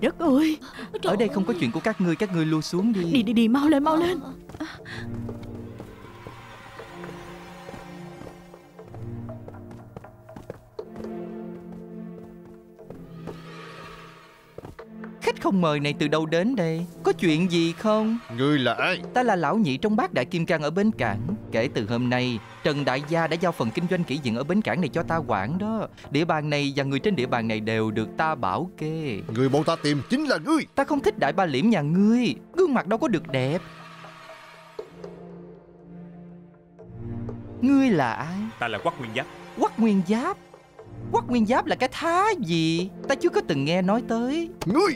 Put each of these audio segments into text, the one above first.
Trời đất ơi Ở đây không có chuyện của các ngươi Các ngươi lưu xuống đi. Đi đi đi mau lên mau lên. Khách không mời này từ đâu đến đây? Có chuyện gì không? Ngươi là ai? Ta là lão nhị trong bát đại kim cang ở bến cảng Kể từ hôm nay Trần Đại Gia đã giao phần kinh doanh kỹ diện ở bến cảng này cho ta quản đó. Địa bàn này và người trên địa bàn này đều được ta bảo kê. Người bọn ta tìm chính là ngươi. Ta không thích đại ba liễm nhà ngươi. Gương mặt đâu có được đẹp. Ngươi là ai? Ta là Quắc Nguyên Giáp. Quắc Nguyên Giáp? Quắc Nguyên Giáp là cái thá gì? Ta chưa có từng nghe nói tới. Ngươi!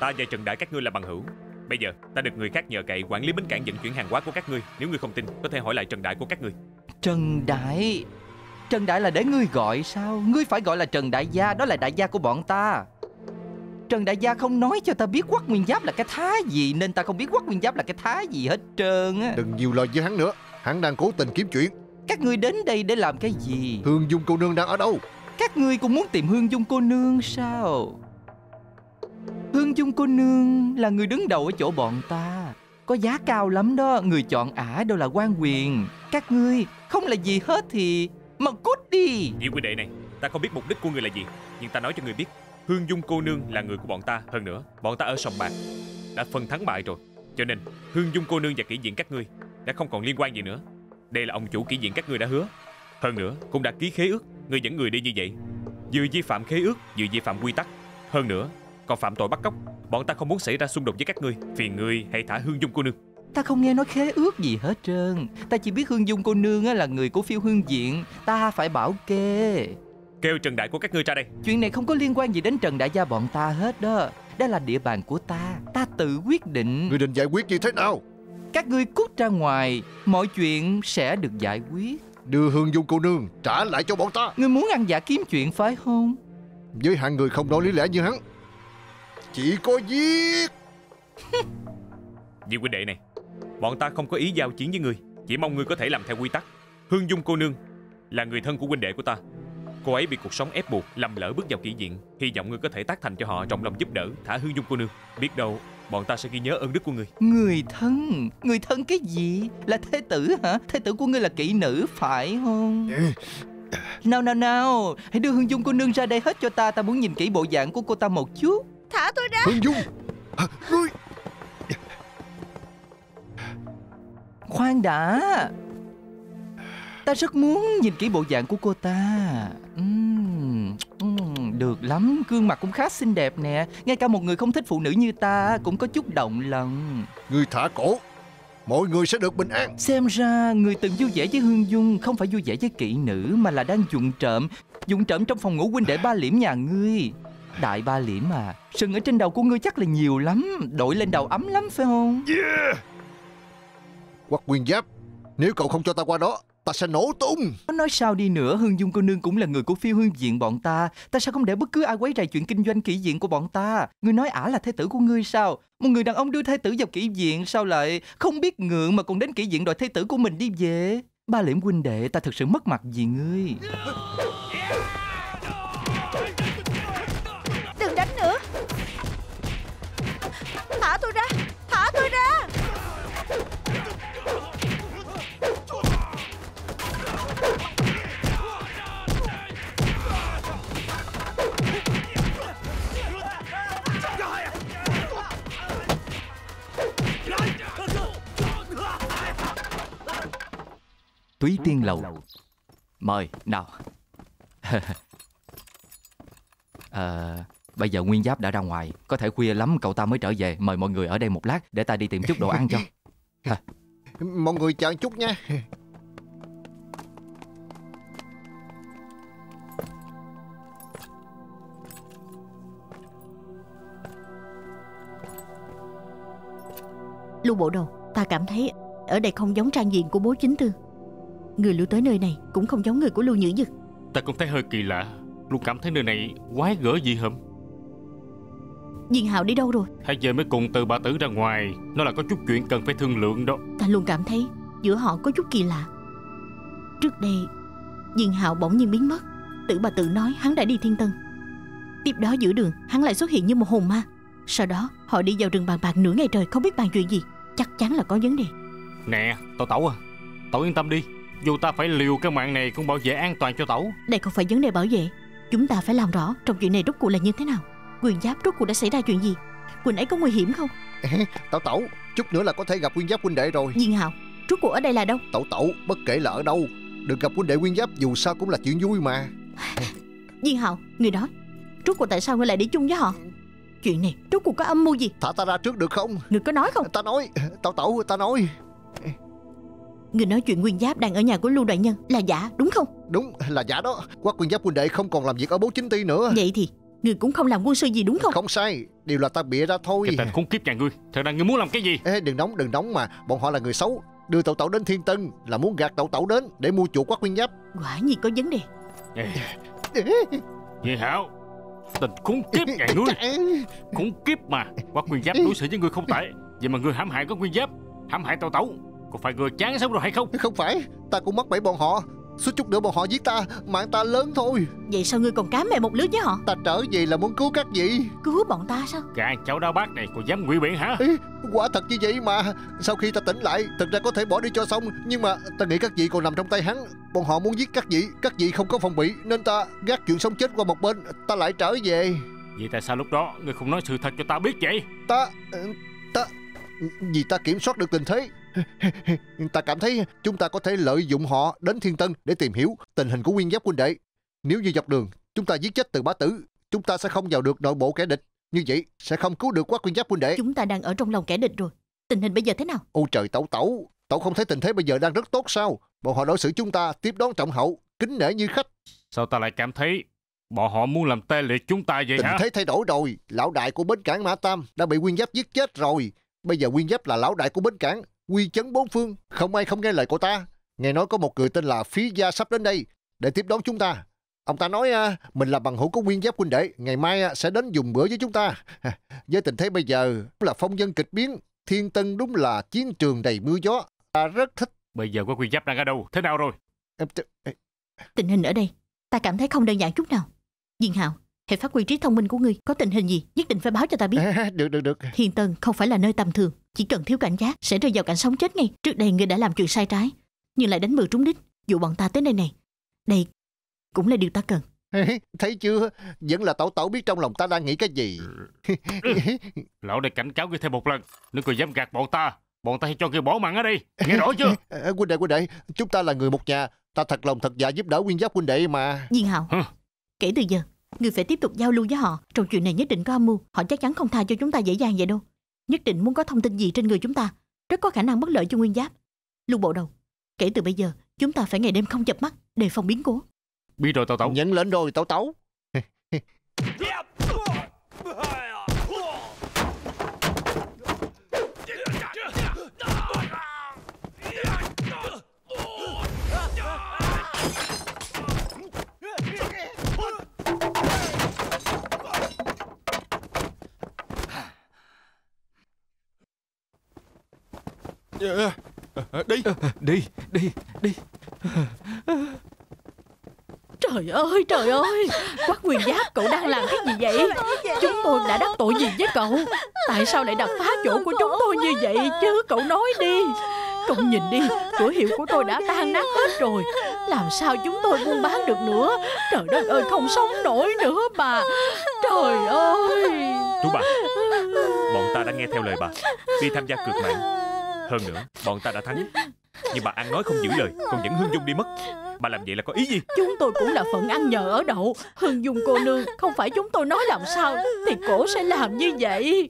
Ta và Trần Đại các ngươi là bằng hữu Bây giờ ta được người khác nhờ cậy quản lý bến cảng vận chuyển hàng hóa của các ngươi. Nếu ngươi không tin có thể hỏi lại Trần Đại của các ngươi. Trần Đại? Trần Đại là để ngươi gọi sao? Ngươi phải gọi là Trần Đại Gia Đó là đại gia của bọn ta. Trần Đại Gia không nói cho ta biết Quắc Nguyên Giáp là cái thá gì Nên ta không biết Quắc Nguyên Giáp là cái thá gì hết trơn á. Đừng nhiều lời với hắn nữa. Hắn đang cố tình kiếm chuyện. Các ngươi đến đây để làm cái gì? Hương Dung cô nương đang ở đâu? Các ngươi cũng muốn tìm Hương Dung cô nương sao Hương Dung cô nương là người đứng đầu ở chỗ bọn ta. Có giá cao lắm đó, Người chọn ả đâu là quan quyền. Các ngươi, không là gì hết thì Mà cút đi. Vị quy đệ này, Ta không biết mục đích của người là gì, Nhưng ta nói cho người biết, Hương Dung cô nương là người của bọn ta. Hơn nữa, Bọn ta ở sòng bạc, Đã phân thắng bại rồi. Cho nên, Hương Dung cô nương và kỹ diện các ngươi Đã không còn liên quan gì nữa. Đây là ông chủ kỹ diện các ngươi đã hứa. Hơn nữa, cũng đã ký khế ước Ngươi dẫn người đi như vậy. Vừa vi phạm khế ước, Vừa vi phạm quy tắc. Hơn nữa còn phạm tội bắt cóc Bọn ta không muốn xảy ra xung đột với các ngươi. Phiền ngươi hãy thả Hương Dung cô nương. Ta không nghe nói khế ước gì hết trơn. Ta chỉ biết Hương Dung cô nương á là người của phiêu hương diện Ta phải bảo kê. Kêu Trần Đại của các ngươi ra đây. Chuyện này không có liên quan gì đến Trần Đại Gia bọn ta hết đó. Đây là địa bàn của ta. Ta tự quyết định. Ngươi định giải quyết như thế nào? Các ngươi cút ra ngoài Mọi chuyện sẽ được giải quyết. Đưa Hương Dung cô nương trả lại cho bọn ta. Ngươi muốn ăn giả kiếm chuyện phải không? Với hạng người không nói lý lẽ như hắn Chỉ có giết. Vị huynh đệ này Bọn ta không có ý giao chiến với ngươi Chỉ mong ngươi có thể làm theo quy tắc. Hương Dung cô nương Là người thân của huynh đệ của ta. Cô ấy bị cuộc sống ép buộc Lầm lỡ bước vào kỷ diện Hy vọng ngươi có thể tác thành cho họ Trọng lòng giúp đỡ. Thả Hương Dung cô nương Biết đâu Bọn ta sẽ ghi nhớ ơn đức của ngươi Người thân? Người thân cái gì? Là thế tử hả? Thế tử của ngươi là kỹ nữ phải không? Nào nào nào Hãy đưa Hương Dung cô nương ra đây hết cho ta. Ta muốn nhìn kỹ bộ dạng của cô ta một chút Thả tôi ra. Hương Dung. À, Ngươi. Khoan đã. Ta rất muốn nhìn kỹ bộ dạng của cô ta. Ừm, ừm, Được lắm. Gương mặt cũng khá xinh đẹp nè. Ngay cả một người không thích phụ nữ như ta Cũng có chút động lòng. Ngươi thả cổ. Mọi người sẽ được bình an. Xem ra người từng vui vẻ với Hương Dung Không phải vui vẻ với kỹ nữ Mà là đang dụng trộm. Dụng trộm trong phòng ngủ huynh đệ ba liễm nhà ngươi Đại ba liễm à Sừng ở trên đầu của ngươi chắc là nhiều lắm Đội lên đầu ấm lắm phải không? Hoặc quyền giáp Nếu cậu không cho ta qua đó Ta sẽ nổ tung. Nói sao đi nữa Hương Dung cô nương cũng là người của phiêu hương diện bọn ta. Ta sao không để bất cứ ai quấy rầy chuyện kinh doanh kỹ diện của bọn ta? Ngươi nói ả là thế tử của ngươi sao? Một người đàn ông đưa thế tử vào kỹ diện Sao lại không biết ngượng mà còn đến kỹ diện đòi thế tử của mình đi về? Ba liễm huynh đệ ta thực sự mất mặt vì ngươi Túy tiên lầu. Mời nào. À, Bây giờ Nguyên Giáp đã ra ngoài. Có thể khuya lắm cậu ta mới trở về. Mời mọi người ở đây một lát Để ta đi tìm chút đồ ăn cho. Mọi người chờ chút nha. Lưu bộ đầu Ta cảm thấy ở đây không giống trang diện của bố chính tư Người lưu tới nơi này cũng không giống người của lưu nhữ dực. Ta cũng thấy hơi kỳ lạ. Luôn cảm thấy nơi này quái gở gì hầm? Diên Hạo đi đâu rồi? Hay giờ mới cùng từ bà tử ra ngoài. Nó là có chút chuyện cần phải thương lượng đó. Ta luôn cảm thấy giữa họ có chút kỳ lạ. Trước đây Diên Hạo bỗng nhiên biến mất. Tử bà tự nói hắn đã đi thiên tân. Tiếp đó giữa đường hắn lại xuất hiện như một hồn ma. Sau đó họ đi vào rừng bàn bạc nửa ngày trời Không biết bàn chuyện gì. Chắc chắn là có vấn đề. Nè Tẩu Tẩu à. Tẩu yên tâm đi Dù ta phải liều cái mạng này cũng bảo vệ an toàn cho Tẩu. Đây không phải vấn đề bảo vệ. Chúng ta phải làm rõ trong chuyện này rốt cuộc là như thế nào. Quyền giáp rốt cuộc đã xảy ra chuyện gì? Quỳnh ấy có nguy hiểm không? Tẩu tẩu Chút nữa là có thể gặp nguyên giáp huynh đệ rồi. Diên Hào Rốt cuộc ở đây là đâu? Tẩu tẩu bất kể là ở đâu Được gặp huynh đệ nguyên giáp dù sao cũng là chuyện vui mà. Diên Hào Người đó Rốt cuộc tại sao ngươi lại đi chung với họ? Chuyện này rốt cuộc có âm mưu gì? Thả ta ra trước được không? Ngươi có nói không? Ta nói Tẩu tẩu ta nói Ngươi nói chuyện nguyên giáp đang ở nhà của Lưu Đại Nhân Là giả đúng không? Đúng là giả đó. Quát nguyên giáp huynh đệ không còn làm việc ở bố chính ty nữa. Vậy thì Ngươi cũng không làm quân sư gì đúng không? Không sai Điều là ta bịa ra thôi. Cái tên khốn kiếp nhà ngươi Thật ra ngươi muốn làm cái gì? Ê, đừng nóng đừng nóng mà Bọn họ là người xấu. Đưa tẩu tẩu đến thiên tân Là muốn gạt tẩu tẩu đến Để mua chuột quát nguyên giáp. Quả nhiên có vấn đề. Vậy hảo. Tình khốn kiếp nhà ngươi. Khốn kiếp mà Quát nguyên giáp đối xử với ngươi không tệ. Vậy mà ngươi hãm hại có nguyên giáp Hãm hại tàu tẩu Có phải ngươi chán sống rồi hay không? Không phải Ta cũng mắc bẫy bọn họ. Suốt chút nữa bọn họ giết ta Mạng ta lớn thôi. Vậy sao ngươi còn cám mẹ một lứa với họ? Ta trở về là muốn cứu các vị. Cứu bọn ta sao? Cả cháu đau bác này còn dám ngụy biện hả? Ê, Quả thật như vậy mà. Sau khi ta tỉnh lại Thực ra có thể bỏ đi cho xong Nhưng mà ta nghĩ các vị còn nằm trong tay hắn. Bọn họ muốn giết các vị Các vị không có phòng bị Nên ta gác chuyện sống chết qua một bên Ta lại trở về. Vậy tại sao lúc đó ngươi không nói sự thật cho ta biết vậy? Ta Ta Vì ta kiểm soát được tình thế Ta cảm thấy chúng ta có thể lợi dụng họ đến Thiên Tân để tìm hiểu tình hình của nguyên giáp huynh đệ. Nếu như dọc đường chúng ta giết chết từ bá tử, chúng ta sẽ không vào được nội bộ kẻ địch. Như vậy sẽ không cứu được quá nguyên giáp huynh đệ. Chúng ta đang ở trong lòng kẻ địch rồi Tình hình bây giờ thế nào Ôi trời tẩu tẩu, tẩu không thấy tình thế bây giờ đang rất tốt sao? Bọn họ đối xử chúng ta tiếp đón trọng hậu, kính nể như khách. Sao ta lại cảm thấy Bọn họ muốn làm tê liệt chúng ta vậy Tình hả thế thay đổi rồi, lão đại của bến cảng Mã Tam đã bị nguyên giáp giết chết rồi. Bây giờ nguyên giáp là lão đại của bến cảng, quy chấn bốn phương, không ai không nghe lời của ta. Nghe nói có một người tên là Phí Gia sắp đến đây để tiếp đón chúng ta. Ông ta nói à, mình là bằng hữu của nguyên giáp huynh đệ, ngày mai à, sẽ đến dùng bữa với chúng ta. Với tình thế bây giờ là phong dân kịch biến, thiên tân đúng là chiến trường đầy mưa gió. Ta rất thích. Bây giờ có nguyên giáp đang ở đâu Thế nào rồi Tình hình ở đây Ta cảm thấy không đơn giản chút nào Diên Hào Hãy phát huy trí thông minh của ngươi Có tình hình gì Nhất định phải báo cho ta biết À, được được được. Thiên Tân không phải là nơi tầm thường Chỉ cần thiếu cảnh giác Sẽ rơi vào cảnh sống chết ngay Trước đây ngươi đã làm chuyện sai trái Nhưng lại đánh bừa trúng đích Dụ bọn ta tới nơi này Đây cũng là điều ta cần Thấy chưa? Vẫn là tẩu tẩu biết trong lòng ta đang nghĩ cái gì. Lão đây cảnh cáo ngươi thêm một lần Nếu ngươi dám gạt bọn ta Bọn ta sẽ cho ngươi bỏ mạng ở đây Nghe rõ chưa À, huynh đệ huynh đệ, chúng ta là người một nhà. Ta thật lòng thật dạ giúp đỡ nguyên giáp huynh đệ mà. Diên Hả? Kể từ giờ Ngươi phải tiếp tục giao lưu với họ. Trong chuyện này nhất định có âm mưu. Họ chắc chắn không tha cho chúng ta dễ dàng vậy đâu. Nhất định muốn có thông tin gì trên người chúng ta. Rất có khả năng bất lợi cho nguyên giáp. Lưu bộ đầu Kể từ bây giờ Chúng ta phải ngày đêm không chập mắt Đề phòng biến cố. Biết rồi tàu tẩu. Nhận lệnh rồi tẩu tẩu. Đi. Đi Đi Đi. Trời ơi trời ơi. Quắc quyền giáp cậu đang làm cái gì vậy? Chúng tôi đã đắc tội gì với cậu? Tại sao lại đập phá chỗ của chúng tôi như vậy? chứ Cậu nói đi. Cậu nhìn đi Cửa hiệu của tôi đã tan nát hết rồi. Làm sao chúng tôi buôn bán được nữa? Trời đất ơi không sống nổi nữa mà Trời ơi. Chú bà Bọn ta đã nghe theo lời bà. Đi tham gia cược mạng Hơn nữa bọn ta đã thắng Nhưng bà ăn nói không giữ lời Còn dẫn Hương Dung đi mất. Bà làm vậy là có ý gì? Chúng tôi cũng là phận ăn nhờ ở đậu. Hương Dung cô nương Không phải chúng tôi nói làm sao Thì cổ sẽ làm như vậy.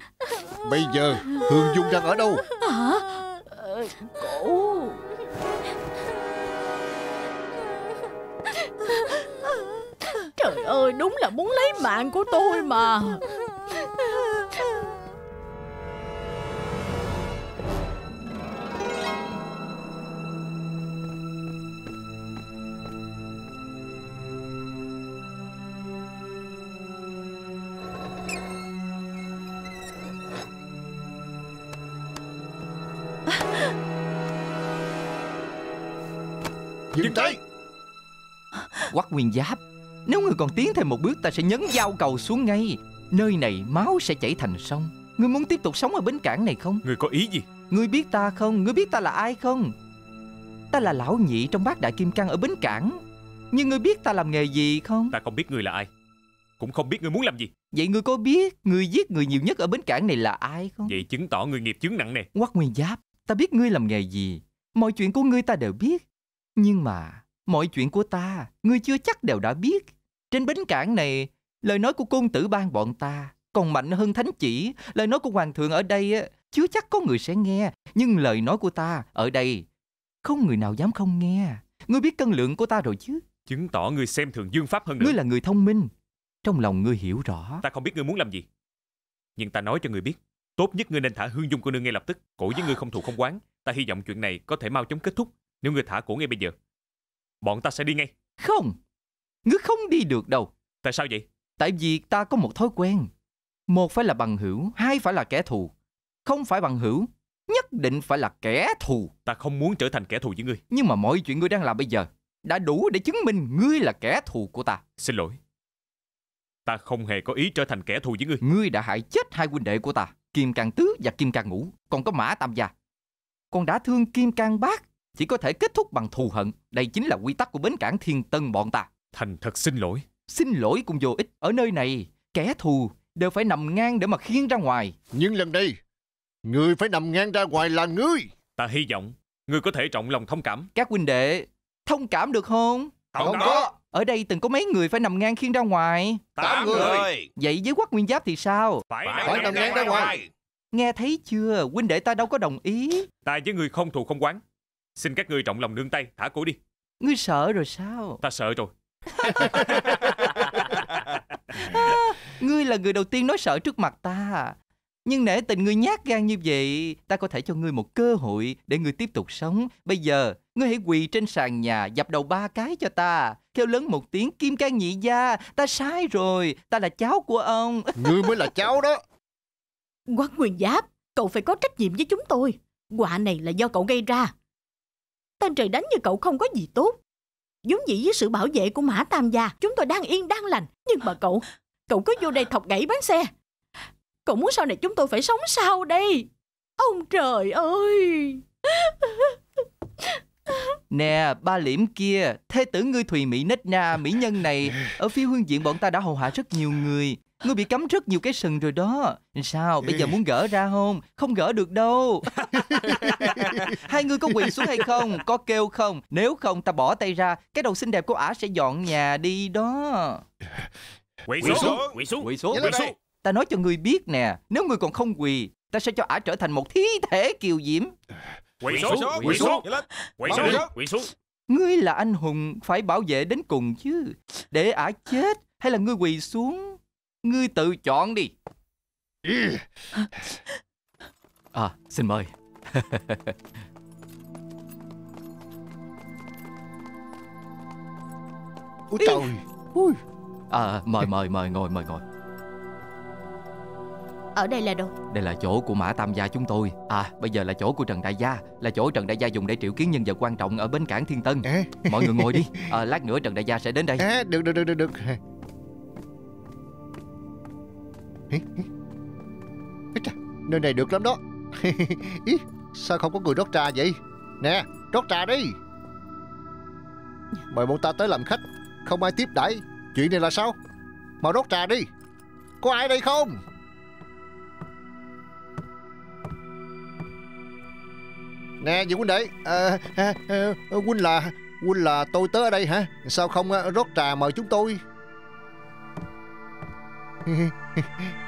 Bây giờ Hương Dung đang ở đâu? Hả? Ờ, Cổ. Trời ơi đúng là muốn lấy mạng của tôi mà Tay! Quắc nguyên giáp Nếu người còn tiến thêm một bước ta sẽ nhấn dao cầu xuống ngay Nơi này máu sẽ chảy thành sông Ngươi muốn tiếp tục sống ở bến cảng này không? Người có ý gì Ngươi biết ta không? Ngươi biết ta là ai không? Ta là lão nhị trong bát đại kim cang ở bến cảng Nhưng ngươi biết ta làm nghề gì không? Ta không biết người là ai Cũng không biết người muốn làm gì Vậy ngươi có biết người giết người nhiều nhất ở bến cảng này là ai không? Vậy chứng tỏ người nghiệp chướng nặng nề Quắc Nguyên Giáp, ta biết ngươi làm nghề gì Mọi chuyện của ngươi ta đều biết Nhưng mà mọi chuyện của ta Ngươi chưa chắc đều đã biết. Trên bến cảng này Lời nói của côn tử ban bọn ta Còn mạnh hơn thánh chỉ. Lời nói của hoàng thượng ở đây á, Chưa chắc có người sẽ nghe. Nhưng lời nói của ta ở đây Không người nào dám không nghe. Ngươi biết cân lượng của ta rồi chứ? Chứng tỏ người xem thường dương pháp hơn nữa. Ngươi là người thông minh. Trong lòng ngươi hiểu rõ. Ta không biết ngươi muốn làm gì. Nhưng ta nói cho người biết Tốt nhất ngươi nên thả hương dung cô nương ngay lập tức. Cổ với ngươi không thù không quán. Ta hy vọng chuyện này có thể mau chóng kết thúc Nếu ngươi thả cổ ngay bây giờ Bọn ta sẽ đi ngay Không Ngươi không đi được đâu Tại sao vậy Tại vì ta có một thói quen. Một phải là bằng hữu, hai phải là kẻ thù. Không phải bằng hữu, nhất định phải là kẻ thù. Ta không muốn trở thành kẻ thù với ngươi Nhưng mà mọi chuyện ngươi đang làm bây giờ đã đủ để chứng minh ngươi là kẻ thù của ta. Xin lỗi Ta không hề có ý trở thành kẻ thù với ngươi Ngươi đã hại chết hai huynh đệ của ta, Kim Cang Tứ và Kim Cang Ngũ, còn có Mã Tam Gia. Còn đã thương Kim Cang Bác, chỉ có thể kết thúc bằng thù hận. Đây chính là quy tắc của bến cảng Thiên Tân bọn ta. Thành thật xin lỗi Xin lỗi cũng vô ích. Ở nơi này, kẻ thù đều phải nằm ngang để mà khiêng ra ngoài. Nhưng lần đây, người phải nằm ngang ra ngoài là ngươi. Ta hy vọng Ngươi có thể trọng lòng thông cảm Các huynh đệ, thông cảm được không? Không có. Ở đây từng có mấy người phải nằm ngang khiêng ra ngoài. Tám người. Vậy với quắc nguyên giáp thì sao? Phải, Phải nằm ngang ra ngoài. Nghe thấy chưa? Huynh đệ ta đâu có đồng ý. Ta với ngươi không thù không quán Xin các ngươi trọng lòng nương tay Thả cổ đi Ngươi sợ rồi sao? Ta sợ rồi Ngươi là người đầu tiên nói sợ trước mặt ta. Nhưng nể tình ngươi nhát gan như vậy, ta có thể cho ngươi một cơ hội để ngươi tiếp tục sống. Bây giờ, ngươi hãy quỳ trên sàn nhà dập đầu ba cái cho ta. Kêu lớn một tiếng kim can nhị gia, ta sai rồi, ta là cháu của ông. Ngươi mới là cháu đó. Quán Nguyên Giáp, cậu phải có trách nhiệm với chúng tôi. Quả này là do cậu gây ra. Tên trời đánh như cậu không có gì tốt. Giống dĩ với sự bảo vệ của Mã Tam Gia, chúng tôi đang yên đang lành. Nhưng mà cậu, cậu cứ vô đây thọc gãy bán xe. Cậu muốn sau này chúng tôi phải sống sao đây? Ông trời ơi! Nè, ba liễm kia, thế tử ngươi Thùy Mỹ Nết Na, mỹ nhân này, ở phía hương diện bọn ta đã hầu hạ rất nhiều người. Ngươi bị cấm rất nhiều cái sừng rồi đó. Sao, bây giờ muốn gỡ ra không? Không gỡ được đâu. Hai người có quỳ xuống hay không? Có kêu không? Nếu không ta bỏ tay ra, cái đầu xinh đẹp của ả sẽ dọn nhà đi đó. Quỳ Quỳ xuống xuống, quỳ xuống. Quỳ xuống. Lên đây. Ta nói cho ngươi biết nè, nếu ngươi còn không quỳ, ta sẽ cho ả trở thành một thí thể kiều diễm. Quỳ xuống, xuống quỳ xuống. Quỳ xuống. Quỳ xuống. Ngươi là anh hùng, phải bảo vệ đến cùng chứ. Để ả chết, hay là ngươi quỳ xuống? Ngươi tự chọn đi. À, xin mời. Ôi trời. Ui. À, mời mời mời ngồi mời ngồi. Ở đây là đâu? Đây là chỗ của Mã Tam gia chúng tôi. À, bây giờ là chỗ của Trần Đại gia, là chỗ Trần Đại gia dùng để triệu kiến nhân vật quan trọng ở bến cảng Thiên Tân. Mọi người ngồi đi. À, lát nữa Trần Đại gia sẽ đến đây. à, được được được được chà, Nơi này được lắm đó. Ý, sao không có người rót trà vậy? Nè, rót trà đi. Mời bọn ta tới làm khách, không ai tiếp đãi. Chuyện này là sao? Mà rót trà đi. Có ai đây không? Nè, vị huynh đệ, à, à, à, huynh là huynh là tôi tới ở đây hả? Sao không à, rót trà mời chúng tôi?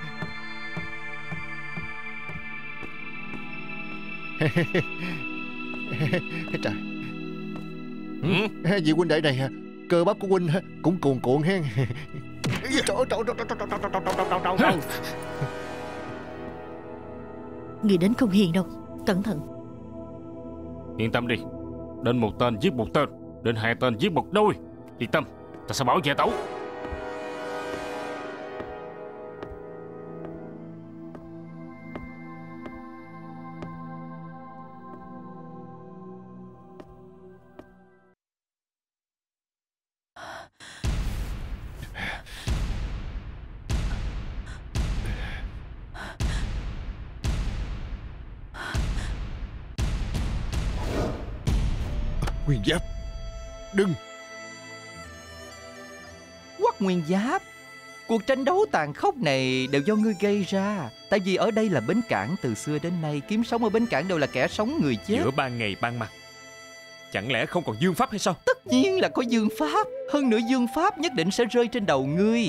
Trời. Ừ. Dì huynh đệ này cơ bắp của huynh cũng cuồn cuộn hen. Trời ơi, trời ơi, trời ơi, trời ơi, trời ơi. Người đến không hiền đâu. Cẩn thận. Yên tâm đi. Đến một tên giết một tên. Đến hai tên giết một đôi. Yên tâm. Ta sẽ bảo vệ tấu. Cuộc tranh đấu tàn khốc này đều do ngươi gây ra. Tại vì ở đây là bến cảng từ xưa đến nay Kiếm sống ở bến cảng đều là kẻ sống người chết. Giữa ban ngày ban mặt. Chẳng lẽ không còn dương pháp hay sao? Tất nhiên là có dương pháp. Hơn nữa dương pháp nhất định sẽ rơi trên đầu ngươi.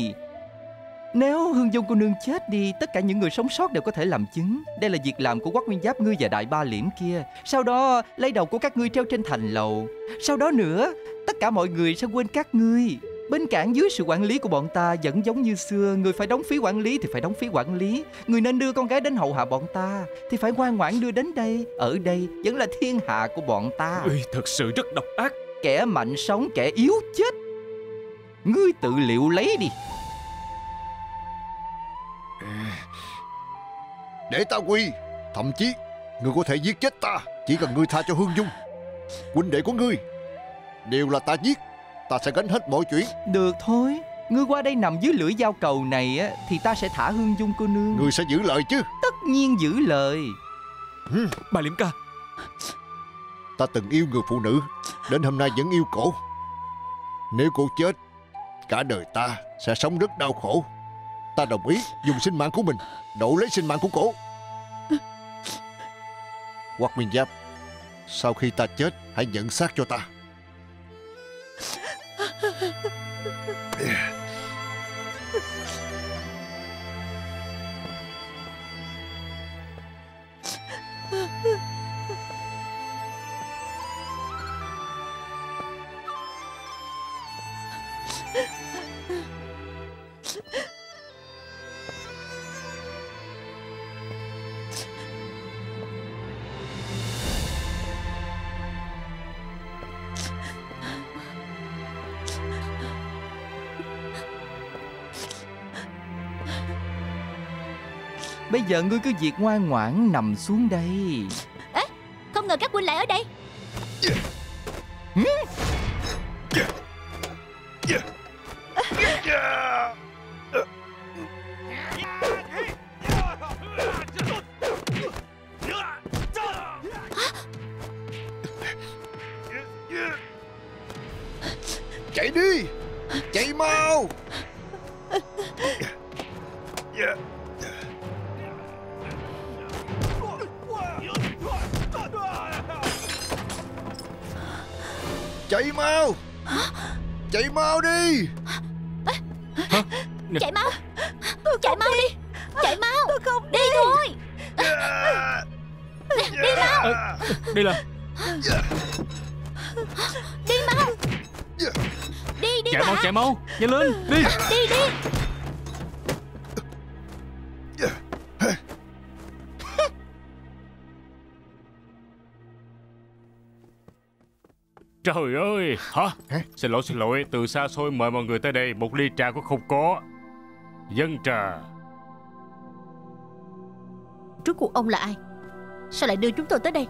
Nếu Hương Dung cô nương chết đi Tất cả những người sống sót đều có thể làm chứng. Đây là việc làm của quắc nguyên giáp ngươi và đại ba liễm kia. Sau đó lấy đầu của các ngươi treo trên thành lầu. Sau đó nữa Tất cả mọi người sẽ quên các ngươi Bên cảng dưới sự quản lý của bọn ta vẫn giống như xưa Người phải đóng phí quản lý thì phải đóng phí quản lý. Người nên đưa con gái đến hậu hạ bọn ta Thì phải ngoan ngoãn đưa đến đây. Ở đây vẫn là thiên hạ của bọn ta. Ui, Thật sự rất độc ác. Kẻ mạnh sống kẻ yếu chết. Ngươi tự liệu lấy đi. Để ta quy Thậm chí Ngươi có thể giết chết ta. Chỉ cần ngươi tha cho Hương Dung Huynh đệ của ngươi Đều là ta giết Ta sẽ gánh hết mọi chuyện. Được thôi. Ngươi qua đây nằm dưới lưỡi dao cầu này á Thì ta sẽ thả Hương Dung cô nương. Ngươi sẽ giữ lời chứ? Tất nhiên giữ lời. Bà Liễm ca. Ta từng yêu người phụ nữ Đến hôm nay vẫn yêu cổ. Nếu cô chết Cả đời ta sẽ sống rất đau khổ. Ta đồng ý dùng sinh mạng của mình Đổi lấy sinh mạng của cổ. Quắc Nguyên Giáp Sau khi ta chết Hãy nhận xác cho ta 别。人嗯嗯 Bây giờ ngươi cứ việc ngoan ngoãn nằm xuống đây. Không ngờ các huynh lại ở đây. Trời ơi. Hả? Hả? Xin lỗi xin lỗi. Từ xa xôi mời mọi người tới đây. Một ly trà cũng không có. Dân trà. Rốt cuộc ông là ai? Sao lại đưa chúng tôi tới đây?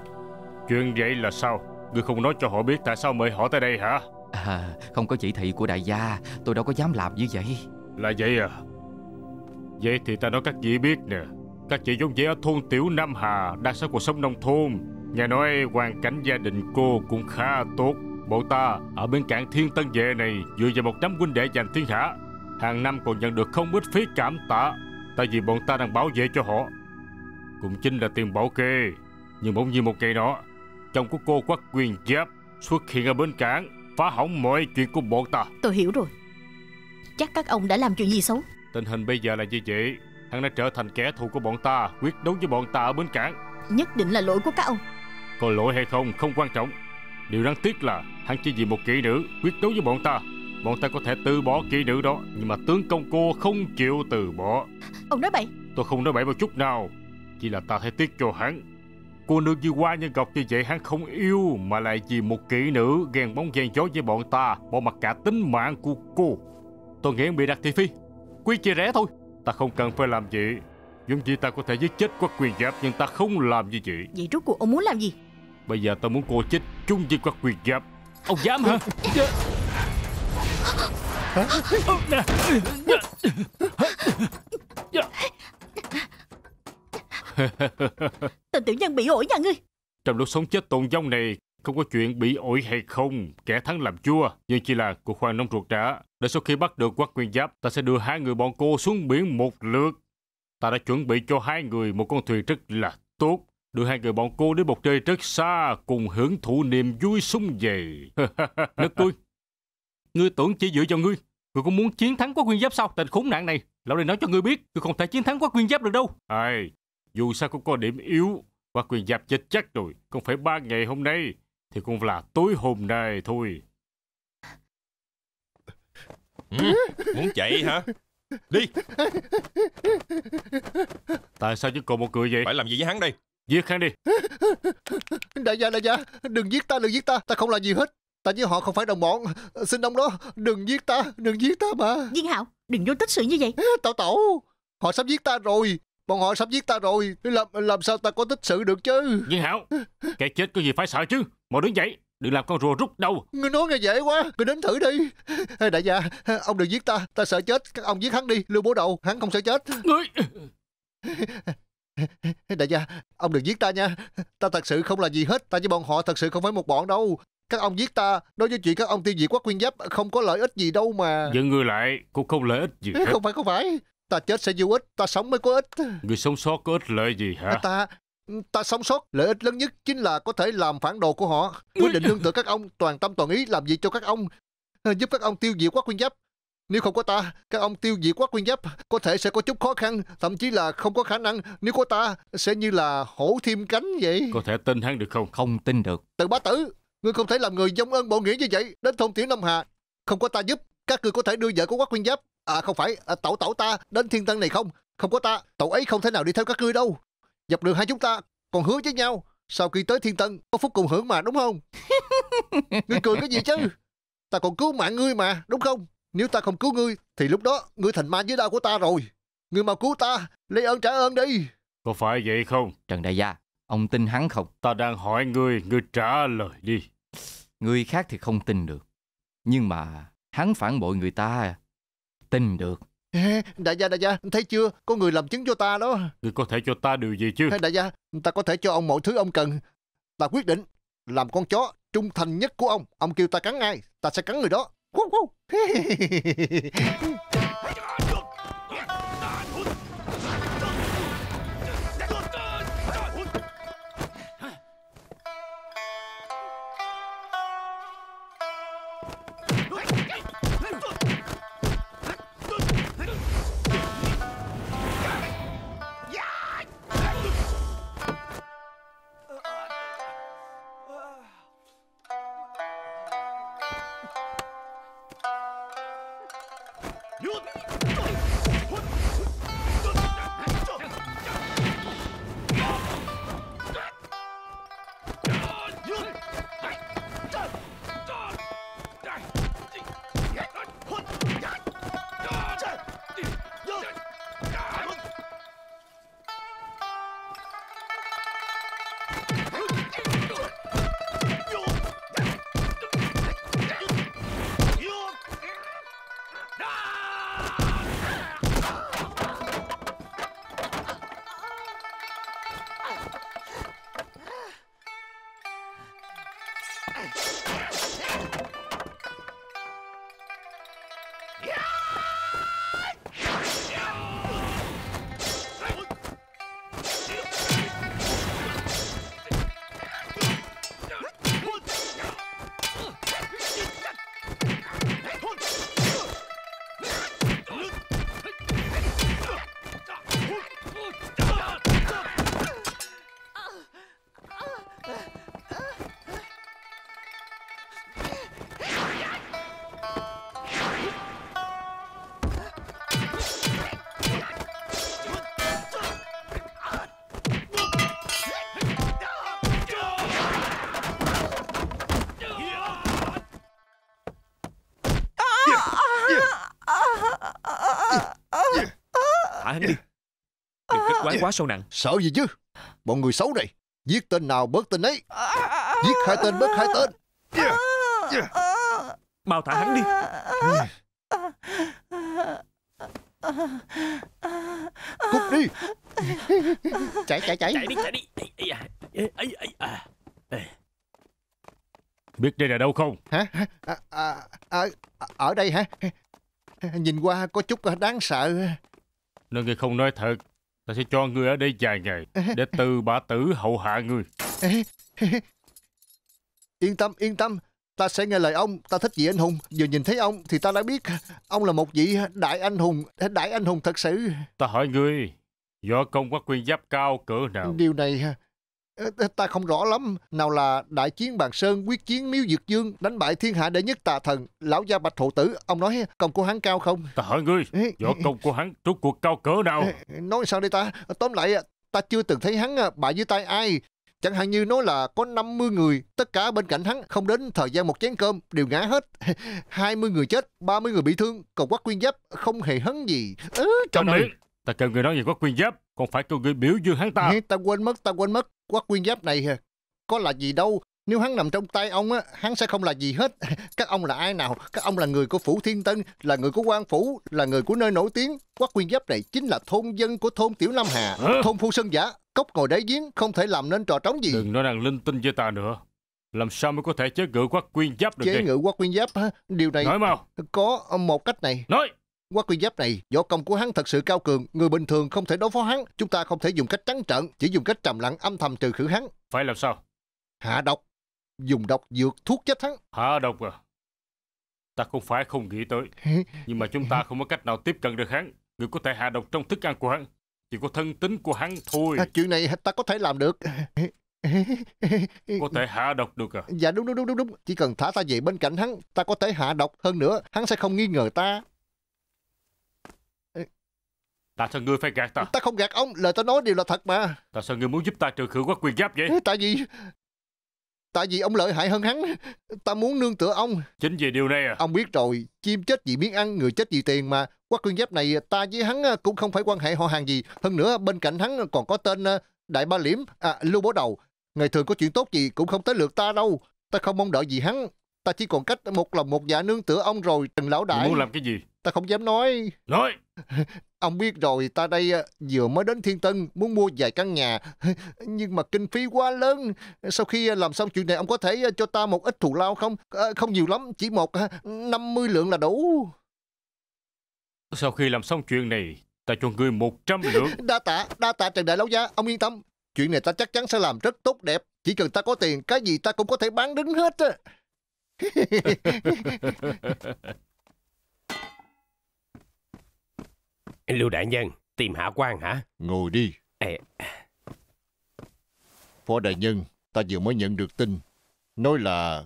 Chuyện vậy là sao? Ngươi không nói cho họ biết tại sao mời họ tới đây hả? À, Không có chỉ thị của đại gia. Tôi đâu có dám làm như vậy. Là vậy à? Vậy thì ta nói các chị biết nè. Các chị giống vậy ở thôn Tiểu Nam Hà Đang sống cuộc sống nông thôn. Nghe nói hoàn cảnh gia đình cô cũng khá tốt Bọn ta ở bên cảng Thiên Tân Vệ này Dựa vào một đám huynh đệ giành thiên hạ. Hàng năm còn nhận được không ít phí cảm tạ Tại vì bọn ta đang bảo vệ cho họ. Cũng chính là tiền bảo kê Nhưng bỗng nhiên một ngày đó Chồng của cô quắc quyền giáp Xuất hiện ở bên cảng Phá hỏng mọi chuyện của bọn ta. Tôi hiểu rồi. Chắc các ông đã làm chuyện gì xấu? Tình hình bây giờ là như vậy. Hắn đã trở thành kẻ thù của bọn ta Quyết đấu với bọn ta ở bến cảng. Nhất định là lỗi của các ông. Có lỗi hay không không quan trọng Điều đáng tiếc là hắn chỉ vì một kỹ nữ Quyết đấu với bọn ta. Bọn ta có thể từ bỏ kỹ nữ đó Nhưng mà tướng công cô không chịu từ bỏ. Ông nói bậy. Tôi không nói bậy một chút nào Chỉ là ta thấy tiếc cho hắn. Cô nương như hoa nhân ngọc như vậy hắn không yêu Mà lại vì một kỹ nữ ghen bóng ghen gió với bọn ta Bỏ mặt cả tính mạng của cô. Tôi nghĩ bị đặt thị phi Quy chia rẽ thôi. Ta không cần phải làm gì. Giống như ta có thể giết chết quắc quyền giáp Nhưng ta không làm như vậy. Vậy rốt cuộc ông muốn làm gì Bây giờ ta muốn cô chết chung với quắc quyền giáp Ông dám hả Tên tiểu nhân bị ổi nhà ngươi Trong lúc sống chết tồn vong này Không có chuyện bị ổi hay không, kẻ thắng làm chua, nhưng chỉ là cuộc khoan nông ruột trả. Để sau khi bắt được quắc nguyên giáp, ta sẽ đưa hai người bọn cô xuống biển một lượt. Ta đã chuẩn bị cho hai người một con thuyền rất là tốt. Đưa hai người bọn cô đến một nơi rất xa, cùng hưởng thụ niềm vui sung về. Nước tôi, ngươi tưởng chỉ dựa vào ngươi. Ngươi cũng muốn chiến thắng quắc nguyên giáp sao? Tình khốn nạn này, lão này nói cho ngươi biết, ngươi không thể chiến thắng quắc nguyên giáp được đâu. Ai, dù sao cũng có điểm yếu. Quắc nguyên giáp chết chắc rồi, không phải ba ngày hôm nay, thì cũng là tối hôm nay thôi. Ừ, muốn chạy hả? Đi, Tại sao chỉ còn một người vậy? phải làm gì với hắn đây? Giết hắn đi. Đại gia, đại gia, đừng giết ta, đừng giết ta, ta không làm gì hết. Ta với họ không phải đồng bọn. Xin ông đó, đừng giết ta, đừng giết ta mà. Viên Hạo Đừng vô tích sự như vậy Tẩu tẩu, họ sắp giết ta rồi. Bọn họ sắp giết ta rồi. Làm làm sao ta có tích sự được chứ? Viên Hảo, kẻ chết có gì phải sợ chứ? Mau đứng dậy, đừng làm con rùa rút đầu. Ngươi nói nghe dễ quá, ngươi đến thử đi. Đại gia, ông đừng giết ta, ta sợ chết. Các ông giết hắn đi, lưu bố đầu, hắn không sợ chết. Ngươi, Đại gia, ông đừng giết ta nha. Ta thật sự không là gì hết, ta với bọn họ thật sự không phải một bọn đâu. Các ông giết ta, đối với chuyện các ông tiêu diệt quốc nguyên giáp không có lợi ích gì đâu mà. dừng ngươi lại, cũng không lợi ích gì hết. Không phải, không phải. Ta chết sẽ vô ích, ta sống mới có ích. Người sống sót có ích lợi gì hả? Ta, ta sống sót, lợi ích lớn nhất chính là có thể làm phản đồ của họ. Quyết định lương tựa các ông, toàn tâm toàn ý làm việc cho các ông, giúp các ông tiêu diệt quốc nguyên giáp. Nếu không có ta, các ông tiêu diệt quốc nguyên giáp có thể sẽ có chút khó khăn, thậm chí là không có khả năng. Nếu có ta, sẽ như là hổ thêm cánh vậy. Có thể tin hắn được không? Không tin được. Từ bá tử, ngươi không thể làm người giống ơn bộ nghĩa như vậy. Đến thôn tiểu Nam Hà, không có ta giúp, các ngươi có thể đưa vợ của quốc nguyên giáp. À không phải, à, tẩu tẩu ta đến thiên tân này không. Không có ta, tẩu ấy không thể nào đi theo các ngươi đâu. Dọc đường hai chúng ta còn hứa với nhau. Sau khi tới thiên tân, có phúc cùng hưởng mà đúng không? ngươi cười cái gì chứ? Ta còn cứu mạng ngươi mà, đúng không? Nếu ta không cứu ngươi, thì lúc đó ngươi thành ma dưới đau của ta rồi. Ngươi mau cứu ta, lấy ơn trả ơn đi. Có phải vậy không? Trần Đại Gia, ông tin hắn không? Ta đang hỏi ngươi, ngươi trả lời đi. Người khác thì không tin được. Nhưng mà hắn phản bội người ta, tin được. Đại gia, đại gia, thấy chưa? Có người làm chứng cho ta đó. Ngươi có thể cho ta điều gì chứ? Đại gia, ta có thể cho ông mọi thứ ông cần. Ta quyết định làm con chó trung thành nhất của ông. Ông kêu ta cắn ai, ta sẽ cắn người đó. Woo woo! Quái quá sâu nặng Sợ gì chứ? Bọn người xấu này, giết tên nào bớt tên ấy. Giết hai tên bớt hai tên. Mau thả hắn đi Cút đi. Chạy, chạy, chạy. Chạy đi chạy đi à. À. Biết đây là đâu không? Hả? À, à, à, ở đây hả? Nhìn qua có chút đáng sợ. Nếu ngươi không nói thật, ta sẽ cho ngươi ở đây vài ngày để từ bả tử hậu hạ ngươi. Yên tâm, yên tâm. Ta sẽ nghe lời ông, ta thích vị anh hùng. Vừa nhìn thấy ông thì ta đã biết ông là một vị đại anh hùng, đại anh hùng thật sự. Ta hỏi ngươi, võ công có quyền giáp cao cỡ nào? Điều này ta không rõ lắm. Nào là đại chiến bàn sơn, quyết chiến miếu dược dương, đánh bại thiên hạ đệ nhất tà thần, lão gia bạch hộ tử. Ông nói công của hắn cao không? Ta hỏi ngươi, võ công của hắn rốt cuộc cao cỡ nào? Nói sao đây ta? Tóm lại, ta chưa từng thấy hắn bại dưới tay ai. Chẳng hạn như nói là có 50 người, tất cả bên cạnh hắn không đến thời gian một chén cơm đều ngã hết. 20 người chết, 30 người bị thương, còn quắc quyên giáp không hề hấn gì. Ừ, trời ơi. Ta kêu người nói về quắc quyên giáp, còn phải kêu người biểu dương hắn ta. Ta quên mất, ta quên mất. Quắc quyên giáp này có là gì đâu. Nếu hắn nằm trong tay ông á, hắn sẽ không là gì hết. Các ông là ai nào? Các ông là người của Phủ Thiên Tân, là người của quan Phủ, là người của nơi nổi tiếng. Quắc quyên giáp này chính là thôn dân của thôn Tiểu Nam Hà, thôn Phu Sơn Giả, Cốc ngồi đáy giếng không thể làm nên trò trống gì. Đừng nói rằng linh tinh với ta nữa. Làm sao mới có thể chế ngự quắc quyên giáp được Chế ngự quắc quyên giáp hả? Điều này... Nói mau. Có một cách này. Nói. Quắc quyên giáp này, võ công của hắn thật sự cao cường. Người bình thường không thể đối phó hắn. Chúng ta không thể dùng cách trắng trợn, chỉ dùng cách trầm lặng âm thầm trừ khử hắn. Phải làm sao? Hạ độc. Dùng độc dược thuốc chết hắn. Hạ độc à? Ta không phải không nghĩ tới. Nhưng mà chúng ta không có cách nào tiếp cận được hắn. Người có thể hạ độc trong thức ăn của hắn. Chỉ có thân tính của hắn thôi. À, chuyện này ta có thể làm được. Có thể hạ độc được à? Dạ đúng đúng đúng đúng đúng. Chỉ cần thả ta về bên cạnh hắn, ta có thể hạ độc hơn nữa, hắn sẽ không nghi ngờ ta. Tại sao ngươi phải gạt ta? Ta không gạt ông, lời ta nói đều là thật mà. Tại sao ngươi muốn giúp ta trừ khử quá quyền giáp vậy? Tại vì... Tại vì ông lợi hại hơn hắn. Ta muốn nương tựa ông. Chính vì điều này à? Ông biết rồi, chim chết vì miếng ăn, người chết vì tiền mà. Quắc cương giáp này ta với hắn cũng không phải quan hệ họ hàng gì. Hơn nữa bên cạnh hắn còn có tên ờ, Đại Ba Liễm, à, Lưu Bố Đầu. Ngày thường có chuyện tốt gì cũng không tới lượt ta đâu. Ta không mong đợi gì hắn. Ta chỉ còn cách một lòng một dạ nương tựa ông rồi, Trần Lão Đại. Ngươi muốn làm cái gì? Ta không dám nói. Nói! Ông biết rồi, ta đây ờ, vừa mới đến Thiên Tân, muốn mua vài căn nhà. Nhưng mà kinh phí quá lớn. Sau khi ờ, làm xong chuyện này, ông có thể cho ta một ít thù lao không? Không nhiều lắm, chỉ một 50 lượng là đủ. Sau khi làm xong chuyện này, ta cho ngươi 100 lượng. đa tạ, đa tạ Trần Đại Lão Gia, ông yên tâm. Chuyện này ta chắc chắn sẽ làm rất tốt đẹp. Chỉ cần ta có tiền, cái gì ta cũng có thể bán đứng hết. Lưu Đại Nhân, tìm Hạ quan hả? Ngồi đi. Ê... Phó Đại Nhân, ta vừa mới nhận được tin. Nói là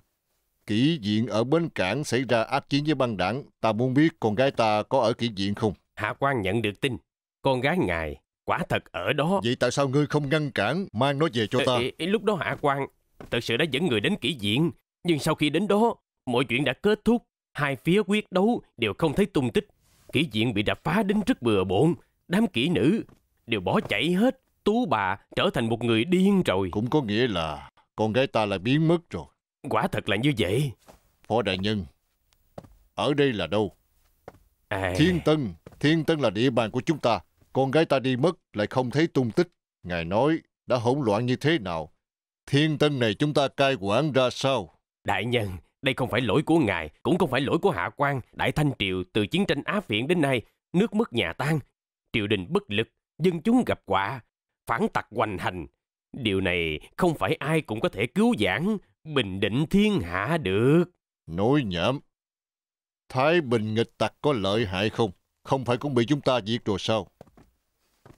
kỹ viện ở bến cảng xảy ra ác chiến với băng đảng. Ta muốn biết con gái ta có ở kỹ viện không? Hạ quan nhận được tin. Con gái ngài quả thật ở đó. Vậy tại sao ngươi không ngăn cản mang nó về cho ta? Ê, ê, lúc đó hạ quan thật sự đã dẫn người đến kỹ viện. Nhưng sau khi đến đó, mọi chuyện đã kết thúc. Hai phía quyết đấu đều không thấy tung tích. Kỹ viện bị đập phá đến rất bừa bộn. Đám kỹ nữ đều bỏ chạy hết. Tú bà trở thành một người điên rồi. Cũng có nghĩa là con gái ta lại biến mất rồi. Quả thật là như vậy. Phó đại nhân, ở đây là đâu? À... Thiên Tân, Thiên Tân là địa bàn của chúng ta. Con gái ta đi mất lại không thấy tung tích. Ngài nói đã hỗn loạn như thế nào? Thiên Tân này chúng ta cai quản ra sao? Đại nhân, đây không phải lỗi của ngài, cũng không phải lỗi của hạ quan. Đại Thanh Triều từ chiến tranh Á Phiện đến nay, nước mất nhà tan, triều đình bất lực, dân chúng gặp quả, phản tặc hoành hành. Điều này không phải ai cũng có thể cứu vãn, bình định thiên hạ được. Nói nhảm. Thái bình nghịch tặc có lợi hại không? Không phải cũng bị chúng ta diệt rồi sao?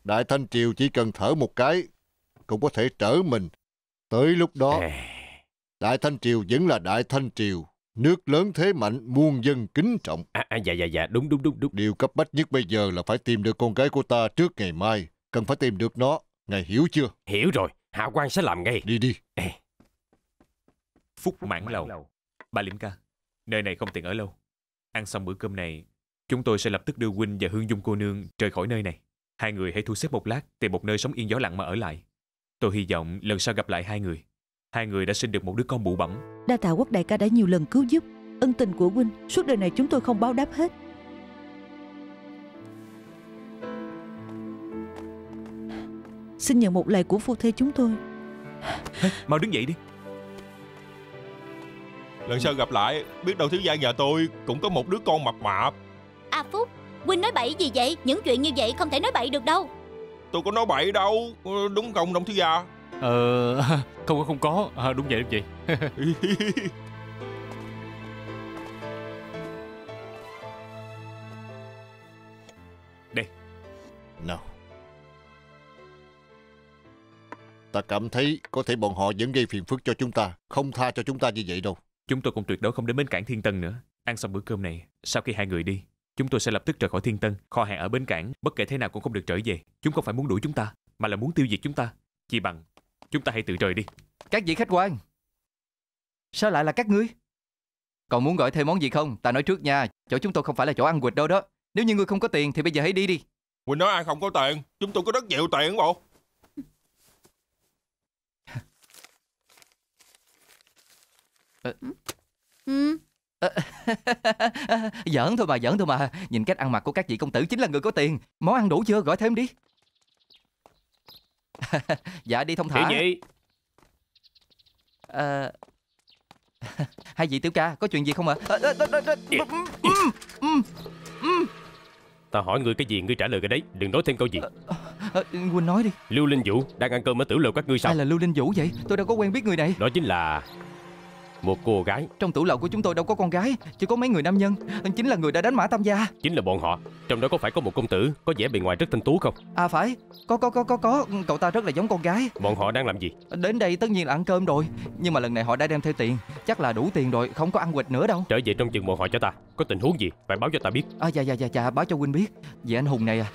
Đại Thanh Triều chỉ cần thở một cái, cũng có thể trở mình. Tới lúc đó, Đại Thanh Triều vẫn là Đại Thanh Triều. Nước lớn thế mạnh, muôn dân kính trọng. À, à, dạ, dạ, dạ, đúng, đúng, đúng, đúng. Điều cấp bách nhất bây giờ là phải tìm được con gái của ta trước ngày mai. Cần phải tìm được nó. Ngài hiểu chưa? Hiểu rồi, Hạ quan sẽ làm ngay. Đi đi. Ê. Phúc mãn lầu. Bà Liễm ca, nơi này không tiện ở lâu. Ăn xong bữa cơm này, chúng tôi sẽ lập tức đưa Huynh và Hương Dung cô nương rời khỏi nơi này. Hai người hãy thu xếp một lát, tìm một nơi sống yên gió lặng mà ở lại. Tôi hy vọng lần sau gặp lại hai người. Hai người đã sinh được một đứa con bụ bẩm. Đa tạ quốc đại ca đã nhiều lần cứu giúp. Ân tình của huynh suốt đời này chúng tôi không báo đáp hết. Xin nhận một lời của phu thê chúng tôi. Hey, mau đứng dậy đi. Lần sau gặp lại Biết đâu thiếu gia nhà tôi Cũng có một đứa con mập mạp A Phúc Huynh nói bậy gì vậy Những chuyện như vậy không thể nói bậy được đâu Tôi có nói bậy đâu Ờ, Đúng không đồng thiếu gia Ờ Không có không có à, Đúng vậy đúng vậy Nào Ta cảm thấy có thể bọn họ vẫn gây phiền phức cho chúng ta Không tha cho chúng ta như vậy đâu Chúng tôi cũng tuyệt đối không đến bến cảng Thiên Tân nữa. Ăn xong bữa cơm này, sau khi hai người đi, chúng tôi sẽ lập tức rời khỏi Thiên Tân. Kho hàng ở bến cảng, bất kể thế nào cũng không được trở về. Chúng không phải muốn đuổi chúng ta, mà là muốn tiêu diệt chúng ta. Chỉ bằng, chúng ta hãy tự rời đi. Các vị khách quan Sao lại là các ngươi? Còn muốn gọi thêm món gì không? Ta nói trước nha Chỗ chúng tôi không phải là chỗ ăn quỵt đâu đó. Nếu như ngươi không có tiền thì bây giờ hãy đi đi. Quỳnh nói ai không có tiền? Chúng tôi có rất nhiều tiền bộ. Ừ. Giỡn thôi mà giỡn thôi mà Nhìn cách ăn mặc của các vị công tử chính là người có tiền. Món ăn đủ chưa? Gọi thêm đi Dạ đi thông thả. nhị Ờ, Hai vị tiểu ca có chuyện gì không ạ? À? À, à, à, à, Ta hỏi ngươi cái gì ngươi trả lời cái đấy. Đừng nói thêm câu gì. À, Quỳnh nói đi. Lưu Linh Vũ đang ăn cơm ở tử lầu các ngươi sao? Ai là Lưu Linh Vũ vậy? Tôi đâu có quen biết người này. Đó chính là Một cô gái. Trong tủ lầu của chúng tôi đâu có con gái Chỉ có mấy người nam nhân. Chính là người đã đánh mã tam gia. Chính là bọn họ. Trong đó có phải có một công tử Có vẻ bề ngoài rất thanh tú không? À phải. Có có có có có. Cậu ta rất là giống con gái. Bọn họ đang làm gì? Đến đây tất nhiên là ăn cơm rồi. Nhưng mà lần này họ đã đem theo tiền. Chắc là đủ tiền rồi Không có ăn quỵt nữa đâu. Trở về trong chừng bọn họ cho ta. Có tình huống gì? Phải báo cho ta biết. À dạ dạ dạ dạ Báo cho huynh biết. Vậy anh Hùng này à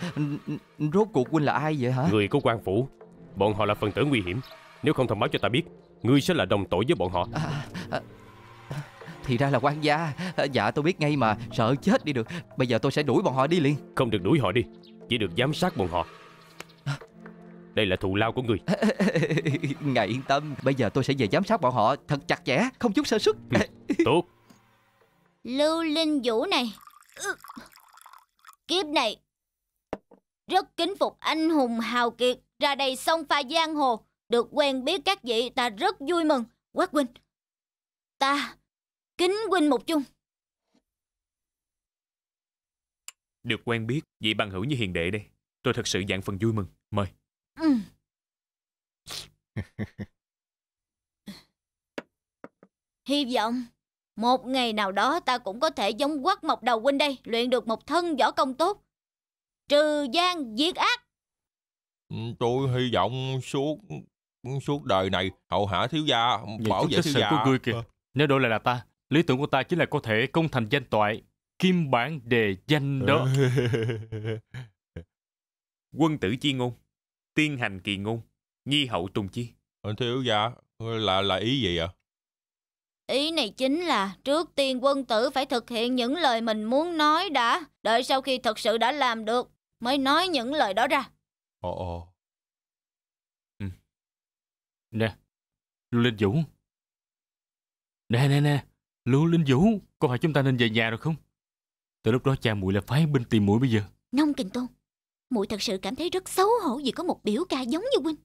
Rốt cuộc huynh là ai vậy hả? Người của quan phủ. Bọn họ là phần tử nguy hiểm. Nếu không thông báo cho ta biết Ngươi sẽ là đồng tội với bọn họ. À, à, Thì ra là quan gia. À, Dạ tôi biết ngay mà. Sợ chết đi được. Bây giờ tôi sẽ đuổi bọn họ đi liền. Không được đuổi họ đi. Chỉ được giám sát bọn họ. Đây là thù lao của ngươi. Ngài yên tâm. Bây giờ tôi sẽ về giám sát bọn họ Thật chặt chẽ Không chút sơ xuất Tốt. Lưu Linh Vũ này. Ừ. Kiếp này. Rất kính phục anh hùng hào kiệt. Ra đây sông pha giang hồ Được quen biết các vị ta rất vui mừng Quát huynh Ta kính huynh một chung Được quen biết, vị bằng hữu như hiền đệ đây. Tôi thật sự dạng phần vui mừng. Mời. ừ. Hy vọng Một ngày nào đó ta cũng có thể giống quắc mộc đầu huynh đây Luyện được một thân võ công tốt Trừ gian diệt ác Ừ, Tôi hy vọng suốt Suốt đời này Hậu hạ thiếu gia Bảo vệ thiếu sự gia của ngươi kìa Ờ, Nếu đổi lại là ta Lý tưởng của ta chính là có thể công thành danh toại Kim bản đề danh đó Quân tử chi ngôn. Tiên hành kỳ ngôn. Nhi hậu tùng chi. Ờ, Thiếu gia Là là ý gì ạ Ý này chính là trước tiên quân tử phải thực hiện những lời mình muốn nói đã. Đợi sau khi thật sự đã làm được mới nói những lời đó ra. Ồ ồ Nè Lưu Linh Vũ Nè nè nè Lưu Linh Vũ Có phải chúng ta nên về nhà rồi không Từ lúc đó cha muội là phái binh tìm muội bây giờ Nông Kình Tôn, muội thật sự cảm thấy rất xấu hổ vì có một biểu ca giống như huynh.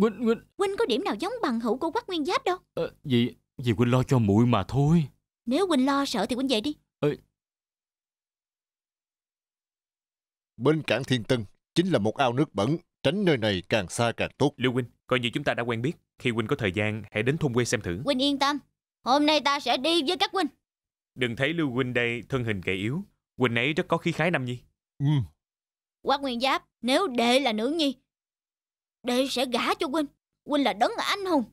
Huynh Huynh Huynh có điểm nào giống bằng hữu của Quách Nguyên Giáp đâu. ờ, Vì Vì Huynh lo cho muội mà thôi Nếu huynh lo sợ thì huynh về đi. Bên cảng Thiên Tân chính là một ao nước bẩn, tránh nơi này càng xa càng tốt. Lưu Huynh, coi như chúng ta đã quen biết. Khi Huynh có thời gian, hãy đến thôn quê xem thử. Huynh yên tâm, hôm nay ta sẽ đi với các huynh. Đừng thấy Lưu Huynh đây thân hình gầy yếu. Huynh ấy rất có khí khái nam nhi. Ừ, Quách Nguyên Giáp, nếu đệ là nữ nhi, đệ sẽ gả cho huynh. Huynh là đấng anh hùng.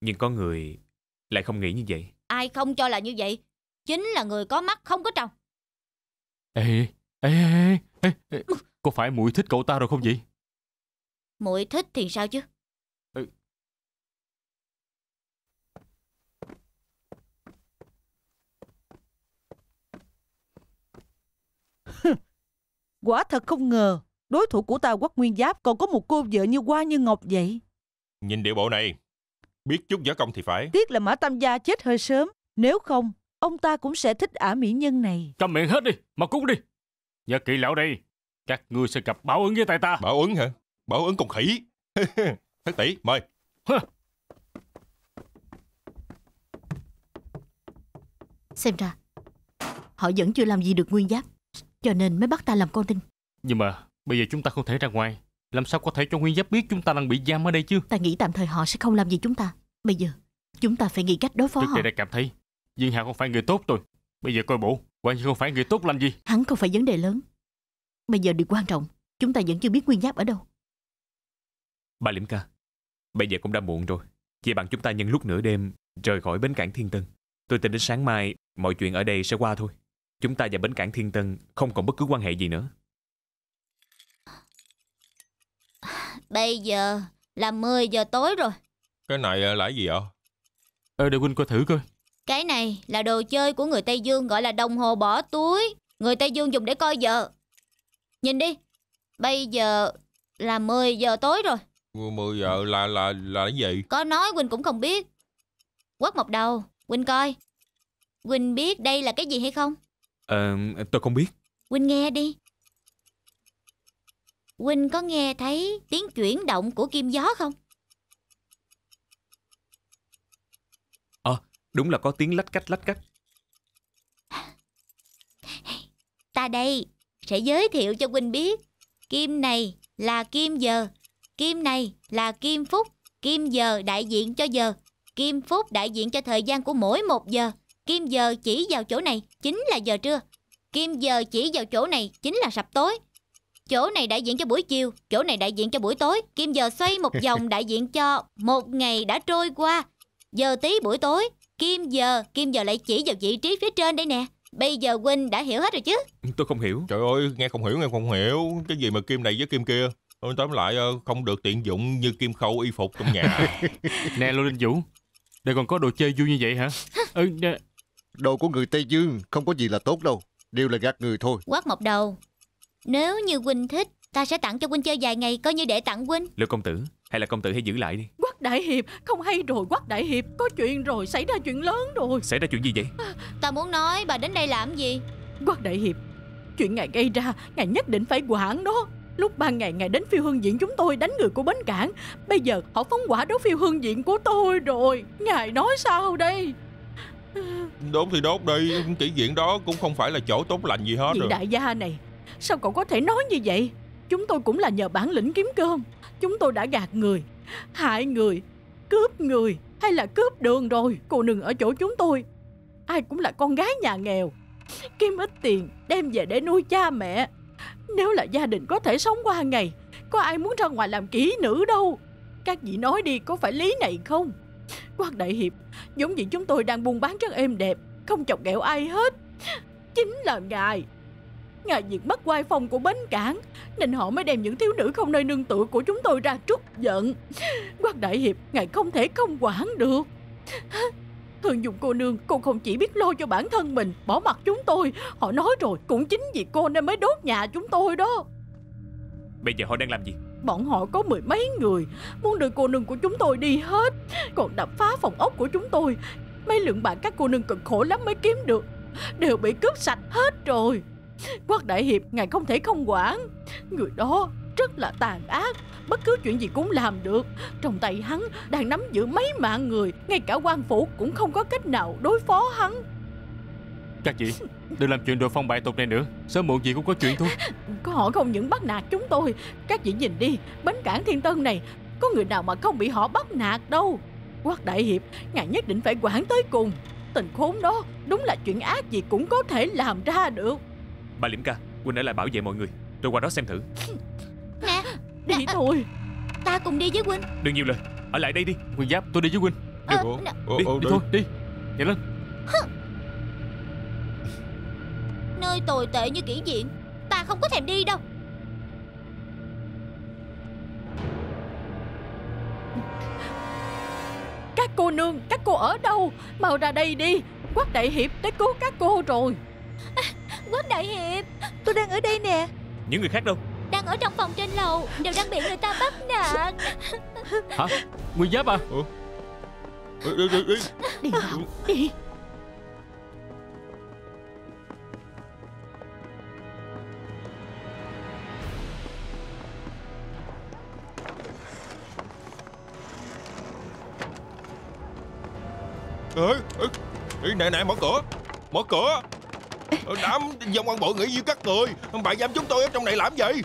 Nhưng có người lại không nghĩ như vậy. Ai không cho là như vậy, chính là người có mắt không có tròng. Ê Ê ê ê, ê, ê. Có phải muội thích cậu ta rồi không vậy Muội thích thì sao chứ? Quả thật không ngờ, đối thủ của ta Quách Nguyên Giáp còn có một cô vợ như Hoa như Ngọc vậy. Nhìn điệu bộ này Biết chút võ công thì phải Tiếc là Mã Tam Gia chết hơi sớm. Nếu không, ông ta cũng sẽ thích ả mỹ nhân này. Cầm miệng hết đi Mà cút đi Nhớ kỹ lão đây Các ngươi sẽ gặp báo ứng với tay ta Bảo ứng hả Bảo ứng con khỉ. Thất tỷ mời. Xem ra Họ vẫn chưa làm gì được nguyên giáp Cho nên mới bắt ta làm con tin. Nhưng mà bây giờ chúng ta không thể ra ngoài. Làm sao có thể cho Nguyên Giáp biết chúng ta đang bị giam ở đây chứ? Ta nghĩ tạm thời họ sẽ không làm gì chúng ta. Bây giờ chúng ta phải nghĩ cách đối phó Trước họ. đây đã cảm thấy Dương Hạo không phải người tốt rồi. Bây giờ coi bộ nhiên không phải người tốt lành gì. Hắn không phải vấn đề lớn. Bây giờ điều quan trọng Chúng ta vẫn chưa biết nguyên giáp ở đâu Bà Liễm ca, bây giờ cũng đã muộn rồi. Chỉ bằng chúng ta nhân lúc nửa đêm rời khỏi bến cảng Thiên Tân. Tôi tin đến sáng mai mọi chuyện ở đây sẽ qua thôi. Chúng ta và bến cảng Thiên Tân không còn bất cứ quan hệ gì nữa. Bây giờ là 10 giờ tối rồi. Cái này là cái gì ạ? Ờ để Huynh coi thử coi Cái này là đồ chơi của người Tây Dương gọi là đồng hồ bỏ túi. Người Tây Dương dùng để coi giờ. Nhìn đi. Bây giờ là 10 giờ tối rồi. 10 giờ là là là cái gì? Có nói Quỳnh cũng không biết. Quất một đầu. Quỳnh coi. Quỳnh biết đây là cái gì hay không? Ờ, tôi không biết. Quỳnh nghe đi. Quỳnh có nghe thấy tiếng chuyển động của kim gió không? Đúng là có tiếng lách cách lách cách. Ta đây sẽ giới thiệu cho Quỳnh biết. Kim này là kim giờ. Kim này là kim phút. Kim giờ đại diện cho giờ. Kim phút đại diện cho thời gian của mỗi một giờ. Kim giờ chỉ vào chỗ này chính là giờ trưa. Kim giờ chỉ vào chỗ này chính là sập tối. Chỗ này đại diện cho buổi chiều, chỗ này đại diện cho buổi tối. Kim giờ xoay một vòng đại diện cho một ngày đã trôi qua. Giờ tí buổi tối, kim giờ, kim giờ lại chỉ vào vị trí phía trên đây nè. Bây giờ Huynh đã hiểu hết rồi chứ? Tôi không hiểu. Trời ơi, nghe không hiểu, nghe không hiểu. Cái gì mà kim này với kim kia? Tóm lại ờ, không được tiện dụng như kim khâu y phục trong nhà. Nè Lô Linh Vũ Đây còn có đồ chơi vui như vậy hả Ừ nè, Đồ của người Tây Dương không có gì là tốt đâu. Đều là gạt người thôi. Quát một đầu. Nếu như Huynh thích, ta sẽ tặng cho Huynh chơi vài ngày coi như để tặng Huynh. Lưu công tử, hay là công tử hãy giữ lại đi. Quắc Đại Hiệp Không hay rồi Quắc Đại Hiệp Có chuyện rồi Xảy ra chuyện lớn rồi Xảy ra chuyện gì vậy? Ta muốn nói bà đến đây làm gì? Quắc Đại Hiệp Chuyện ngài gây ra Ngài nhất định phải quản đó Lúc ban ngày ngài đến phiêu hương diện chúng tôi đánh người của bến cảng Bây giờ họ phóng quả đối phiêu hương diện của tôi rồi. Ngài nói sao đây? Đốt thì đốt đi, kỷ diện đó cũng không phải là chỗ tốt lành gì hết Vị rồi. đại gia này Sao cậu có thể nói như vậy? Chúng tôi cũng là nhờ bản lĩnh kiếm cơm. Chúng tôi đã gạt người Hại người Cướp người Hay là cướp đường rồi Cô đừng ở chỗ chúng tôi. Ai cũng là con gái nhà nghèo Kiếm ít tiền Đem về để nuôi cha mẹ nếu là gia đình có thể sống qua ngày, Có ai muốn ra ngoài làm kỹ nữ đâu. Các vị nói đi, có phải lý này không? Quang Đại Hiệp Giống như chúng tôi đang buôn bán rất êm đẹp, Không chọc ghẹo ai hết. Chính là ngài. Ngài diệt mất quai phong của bến cảng, Nên họ mới đem những thiếu nữ không nơi nương tựa của chúng tôi ra trút giận. Quang Đại Hiệp, Ngài không thể không quản được. Thường dùng cô nương Cô không chỉ biết lo cho bản thân mình Bỏ mặt chúng tôi. Họ nói rồi Cũng chính vì cô nên mới đốt nhà chúng tôi đó. Bây giờ họ đang làm gì? Bọn họ có mười mấy người Muốn đưa cô nương của chúng tôi đi hết. Còn đập phá phòng ốc của chúng tôi Mấy lượng bạc các cô nương cực khổ lắm mới kiếm được. Đều bị cướp sạch hết rồi. Quát Đại Hiệp Ngài không thể không quản. Người đó rất là tàn ác. Bất cứ chuyện gì cũng làm được. Trong tay hắn đang nắm giữ mấy mạng người. Ngay cả quan phủ cũng không có cách nào đối phó hắn. Các chị Đừng làm chuyện đồ phong bại tục này nữa. Sớm muộn gì cũng có chuyện thôi. Có họ không những bắt nạt chúng tôi. Các vị nhìn đi Bến cảng Thiên Tân này Có người nào mà không bị họ bắt nạt đâu. Quát Đại Hiệp Ngài nhất định phải quản tới cùng. Tình khốn đó Đúng là chuyện ác gì cũng có thể làm ra được. Bà Liễm ca, Huynh ở lại bảo vệ mọi người. Tôi qua đó xem thử. Nè, Đi thôi ta cùng đi với Huynh. Đừng nhiều lời. Ở lại đây đi. Nguyên Giáp tôi đi với Huynh Ờ, Ủa, nè, ủa, Đi, ủa, đi đi. thôi đi Nhanh lên nơi tồi tệ như kỹ diện. Ta không có thèm đi đâu. Các cô nương Các cô ở đâu Mau ra đây đi Quát Đại Hiệp tới cứu các cô rồi Quách Đại Hiệp, Tôi đang ở đây nè Những người khác đâu? Đang ở trong phòng trên lầu, đều đang bị người ta bắt nạt. Hả? Nguyên Giáp à? Đi, đi, đi, đi. Đi nào Đi. Ê, nè nè mở cửa Mở cửa. Đám dòng quan bộ nghĩ như các người Bà giam chúng tôi ở trong này làm gì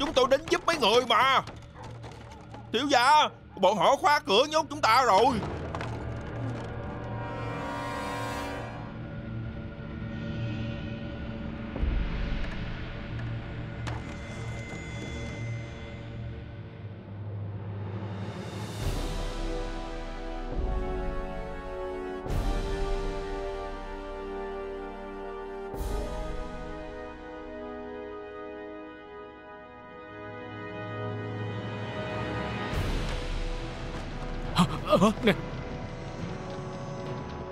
Chúng tôi đến giúp mấy người mà. Thiếu gia, Bọn họ khóa cửa nhốt chúng ta rồi. Hả? Nè.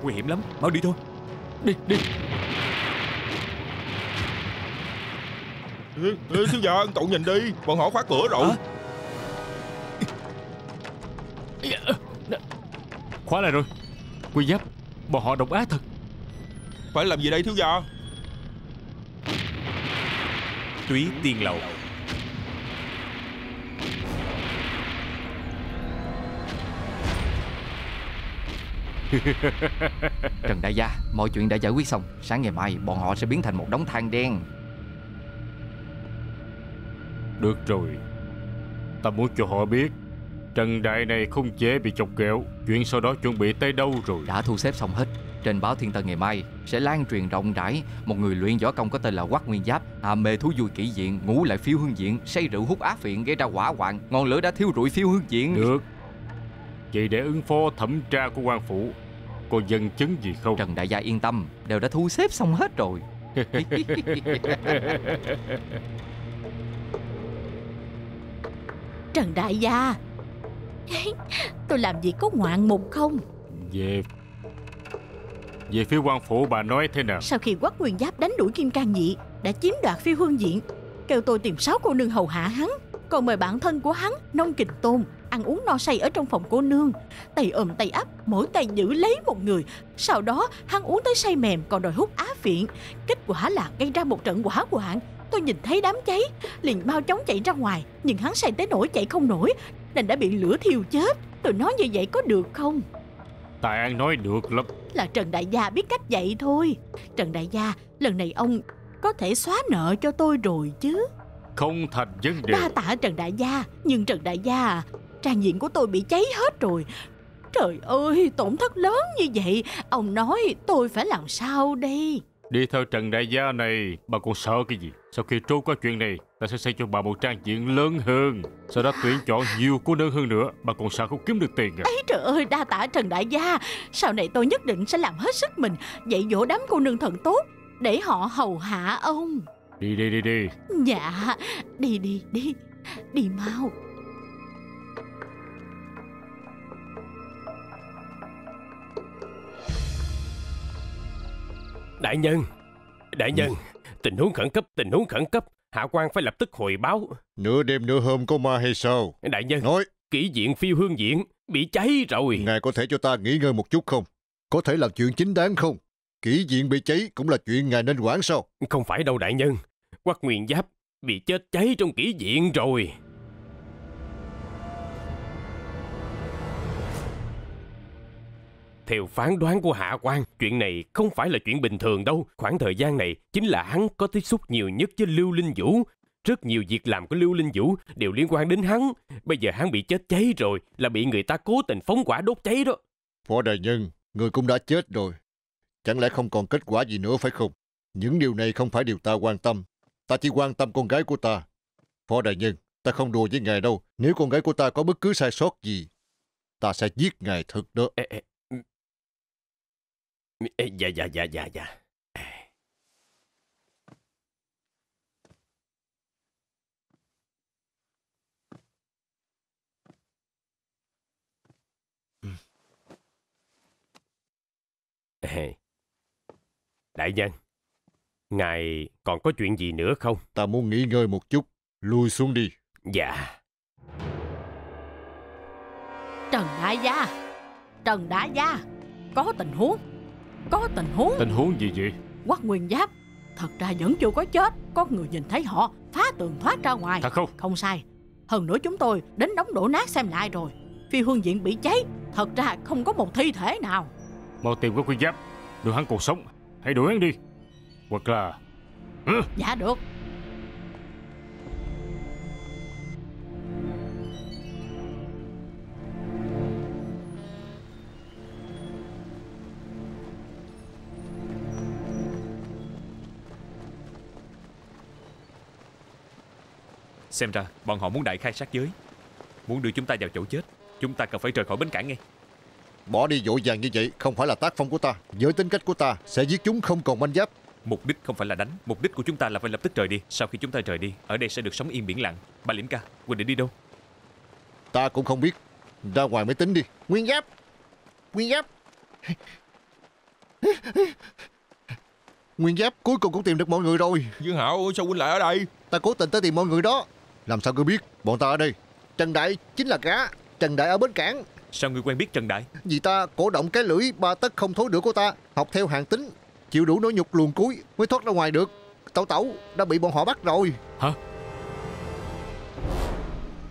Nguy hiểm lắm. Mau đi thôi. Đi đi. Ê, ê, Thiếu gia cậu nhìn đi. Bọn họ khóa cửa rồi. Hả? Khóa lại rồi. Quy giáp. Bọn họ độc ác thật. Phải làm gì đây thiếu gia? Túy tiên lầu Trần Đại Gia, mọi chuyện đã giải quyết xong. Sáng ngày mai bọn họ sẽ biến thành một đống than đen. Được rồi. Ta muốn cho họ biết Trần Đại này không dễ bị chọc ghẹo Chuyện sau đó chuẩn bị tới đâu rồi? Đã thu xếp xong hết. Trên báo Thiên Tân ngày mai sẽ lan truyền rộng rãi. Một người luyện võ công có tên là Quắc Nguyên Giáp à, Mê thú vui kỹ diện, ngủ lại phiêu hương diện Say rượu hút á phiện gây ra hỏa hoạn. Ngọn lửa đã thiêu rụi phiêu hương diện. Được Vậy để ứng phó thẩm tra của quan phủ Có dân chứng gì không? Trần Đại Gia yên tâm Đều đã thu xếp xong hết rồi. Trần Đại Gia Tôi làm gì có ngoạn mục không? Về Về phía quan phủ bà nói thế nào? Sau khi quắc nguyên giáp đánh đuổi Kim Cang Nhị Đã chiếm đoạt phi hương diện Kêu tôi tìm sáu cô nương hầu hạ hắn Còn mời bạn thân của hắn Nông Kình Tôn Ăn uống no say ở trong phòng cô nương. Tay ôm tay ấp Mỗi tay giữ lấy một người. Sau đó hắn uống tới say mềm Còn đòi hút á phiện. Kết quả là gây ra một trận hỏa hoạn Tôi nhìn thấy đám cháy Liền mau chóng chạy ra ngoài. Nhưng hắn say tới nỗi chạy không nổi Nên đã bị lửa thiêu chết. Tôi nói như vậy có được không? Tài An nói được lắm. Là Trần Đại Gia biết cách dạy thôi. Trần Đại Gia, lần này ông có thể xóa nợ cho tôi rồi chứ. Không thành vấn đề. Đa tạ Trần Đại Gia, nhưng Trần Đại Gia, à, trang diện của tôi bị cháy hết rồi. Trời ơi, tổn thất lớn như vậy, ông nói tôi phải làm sao đây? Đi theo Trần Đại Gia này Bà còn sợ cái gì Sau khi trốn qua chuyện này Ta sẽ xây cho bà một trang diện lớn hơn Sau đó tuyển chọn nhiều cô nương hơn nữa Bà còn sợ không kiếm được tiền à Ấy trời ơi, đa tạ Trần Đại Gia. Sau này tôi nhất định sẽ làm hết sức mình dạy dỗ đám cô nương thần tốt để họ hầu hạ ông. Đi đi đi đi Dạ, đi đi đi, đi mau. Đại nhân Đại nhân Tình huống khẩn cấp Tình huống khẩn cấp. Hạ quan phải lập tức hồi báo. Nửa đêm nửa hôm có ma hay sao? Đại nhân Nói. Kỹ diện phiêu hương diện Bị cháy rồi. Ngài có thể cho ta nghỉ ngơi một chút không? Có thể làm chuyện chính đáng không? Kỹ diện bị cháy cũng là chuyện ngài nên quản sao? Không phải đâu đại nhân. Quắc nguyên giáp Bị chết cháy trong kỹ diện rồi Theo phán đoán của Hạ quan, chuyện này không phải là chuyện bình thường đâu. Khoảng thời gian này chính là hắn có tiếp xúc nhiều nhất với Lưu Linh Vũ. Rất nhiều việc làm của Lưu Linh Vũ đều liên quan đến hắn. Bây giờ hắn bị chết cháy rồi, là bị người ta cố tình phóng quả đốt cháy đó. Phó đại nhân Người cũng đã chết rồi Chẳng lẽ không còn kết quả gì nữa phải không Những điều này không phải điều ta quan tâm Ta chỉ quan tâm con gái của ta Phó đại nhân Ta không đùa với ngài đâu Nếu con gái của ta có bất cứ sai sót gì Ta sẽ giết ngài thật đó Ê, ê, ê, Dạ, dạ, dạ, dạ, dạ. Ê, Đại nhân, ngài còn có chuyện gì nữa không? Ta muốn nghỉ ngơi một chút Lui xuống đi Dạ. Trần Đại Gia, Trần Đại Gia, có tình huống, có tình huống. Tình huống gì vậy Quắc Nguyên Giáp, thật ra vẫn chưa có chết. Có người nhìn thấy họ phá tường thoát ra ngoài. Thật không Không sai. Hơn nữa chúng tôi đến đống đổ nát xem lại rồi. Phi hương diện bị cháy, thật ra không có một thi thể nào. Mau tìm có quy giáp Đừng hắn còn sống Hãy đuổi hắn đi Hoặc là ừ, Dạ được Xem ra bọn họ muốn đại khai sát giới Muốn đưa chúng ta vào chỗ chết Chúng ta cần phải rời khỏi bến cảng ngay Bỏ đi vội vàng như vậy không phải là tác phong của ta. Với tính cách của ta sẽ giết chúng không còn manh giáp. Mục đích không phải là đánh Mục đích của chúng ta là phải lập tức rời đi Sau khi chúng ta rời đi Ở đây sẽ được sống yên biển lặng Bà Liễm ca Quỳnh định đi đâu Ta cũng không biết. Ra ngoài mới tính đi. Nguyên giáp. Nguyên giáp. Nguyên giáp cuối cùng cũng tìm được mọi người rồi. Dương Hạo sao huynh lại ở đây Ta cố tình tới tìm mọi người đó. Làm sao ngươi biết? Bọn ta ở đây? Trần Đại chính là cá. Trần Đại ở bến cảng. Sao ngươi quen biết Trần Đại? Vì ta cổ động cái lưỡi ba tấc không thối nữa của ta. Học theo hàng tính. Chịu đủ nỗi nhục luồn cuối Mới thoát ra ngoài được. Tẩu tẩu đã bị bọn họ bắt rồi. Hả?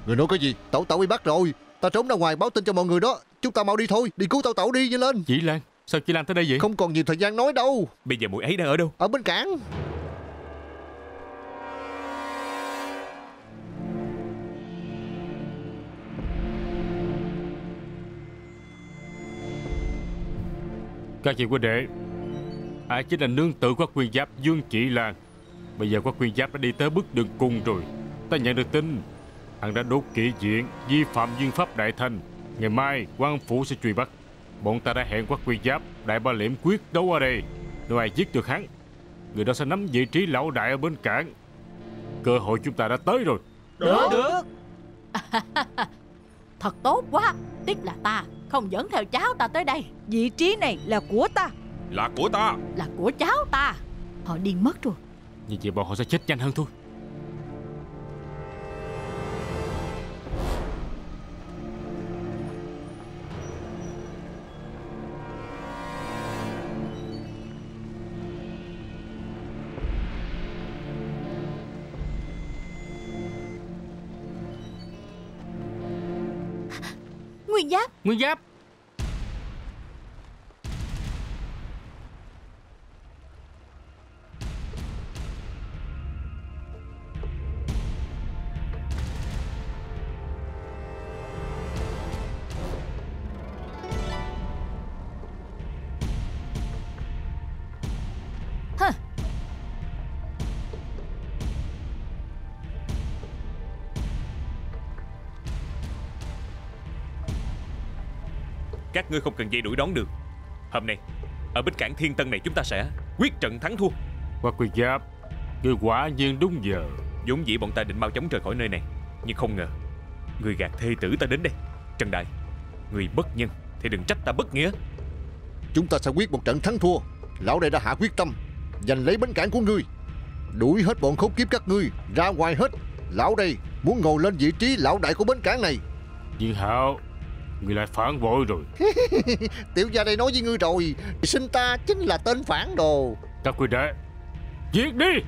Người nói cái gì? Tẩu tẩu bị bắt rồi. Ta trốn ra ngoài báo tin cho mọi người đó. Chúng ta mau đi thôi. Đi cứu tẩu tẩu đi nhanh lên Chị Lan Sao chị Lan tới đây vậy? Không còn nhiều thời gian nói đâu. Bây giờ mũi ấy đang ở đâu? Ở bên cảng Các chị huynh đệ Ai chính là nương tự của quyền giáp Dương Chị Lan. Bây giờ có quyền giáp đã đi tới bước đường cùng rồi. Ta nhận được tin Hắn đã đốt kỹ diện Vi phạm duyên pháp đại thành. Ngày mai quan phủ sẽ truy bắt. Bọn ta đã hẹn quắc quyền giáp Đại ba liễm quyết đấu ở đây. Nếu ai giết được hắn Người đó sẽ nắm vị trí lão đại ở bên cảng. Cơ hội chúng ta đã tới rồi. Được, được. Thật tốt quá Tiếc là ta không dẫn theo cháu ta tới đây. Vị trí này là của ta. Là của ta. Là của cháu ta. Họ điên mất rồi. Như vậy bọn họ sẽ chết nhanh hơn thôi Nguyên giáp. Các ngươi không cần dây đuổi đón được. Hôm nay Ở bến cảng Thiên Tân này chúng ta sẽ Quyết trận thắng thua. Quắc quyền giáp Người quả nhiên đúng giờ. Vốn dĩ bọn ta định mau chóng rời khỏi nơi này Nhưng không ngờ Người gạt thê tử ta đến đây. Trần Đại Người bất nhân Thì đừng trách ta bất nghĩa. Chúng ta sẽ quyết một trận thắng thua. Lão đại đã hạ quyết tâm Giành lấy bến cảng của ngươi. Đuổi hết bọn khốn kiếp các ngươi Ra ngoài hết. Lão đây muốn ngồi lên vị trí lão đại của bến cảng này. Dương Hạo Người lại phản bội rồi. Tiểu gia đây nói với ngươi rồi Sinh ta chính là tên phản đồ. Các quý đệ. Giết đi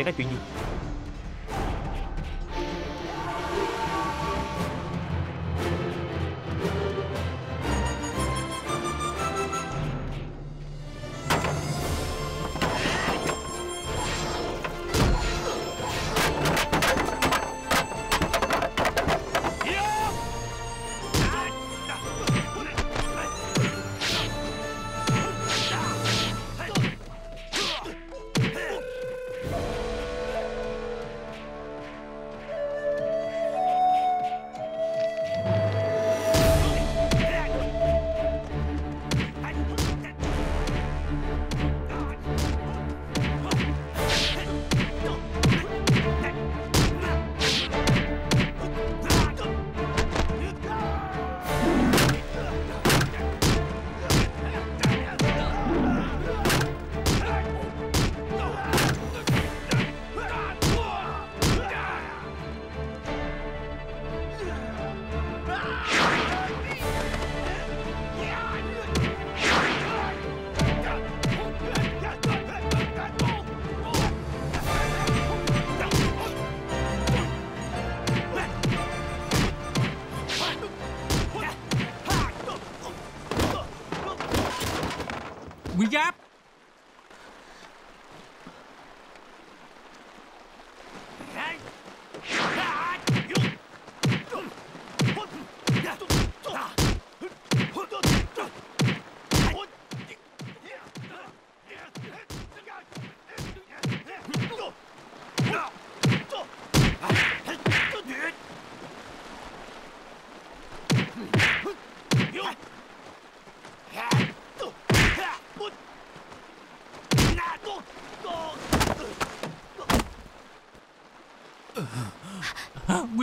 xảy ra chuyện gì?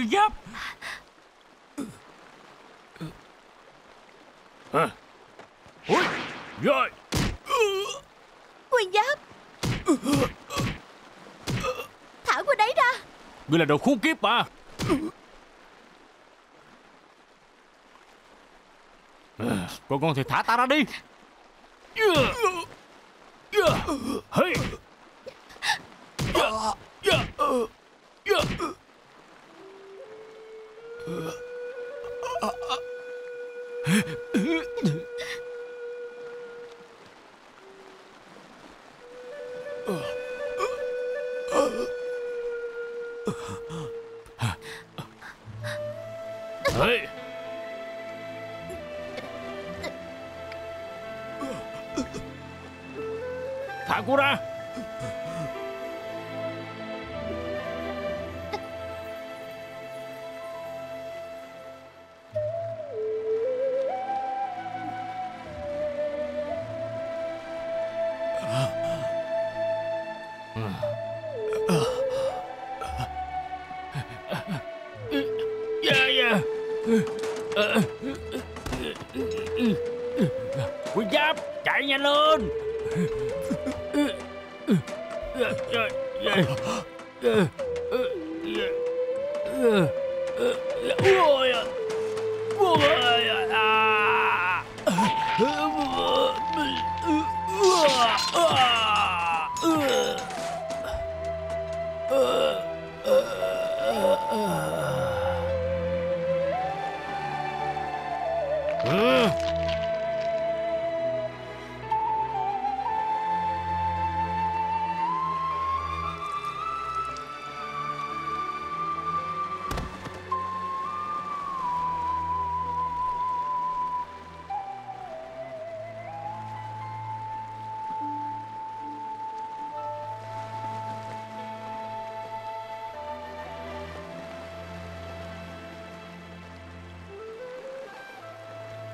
Nguyên Giáp. Hả? Ôi, rồi Nguyên Giáp. Thả qua đấy ra. Ngươi là đồ khốn kiếp mà À, Con con thì thả ta ra đi. Hey. Hey.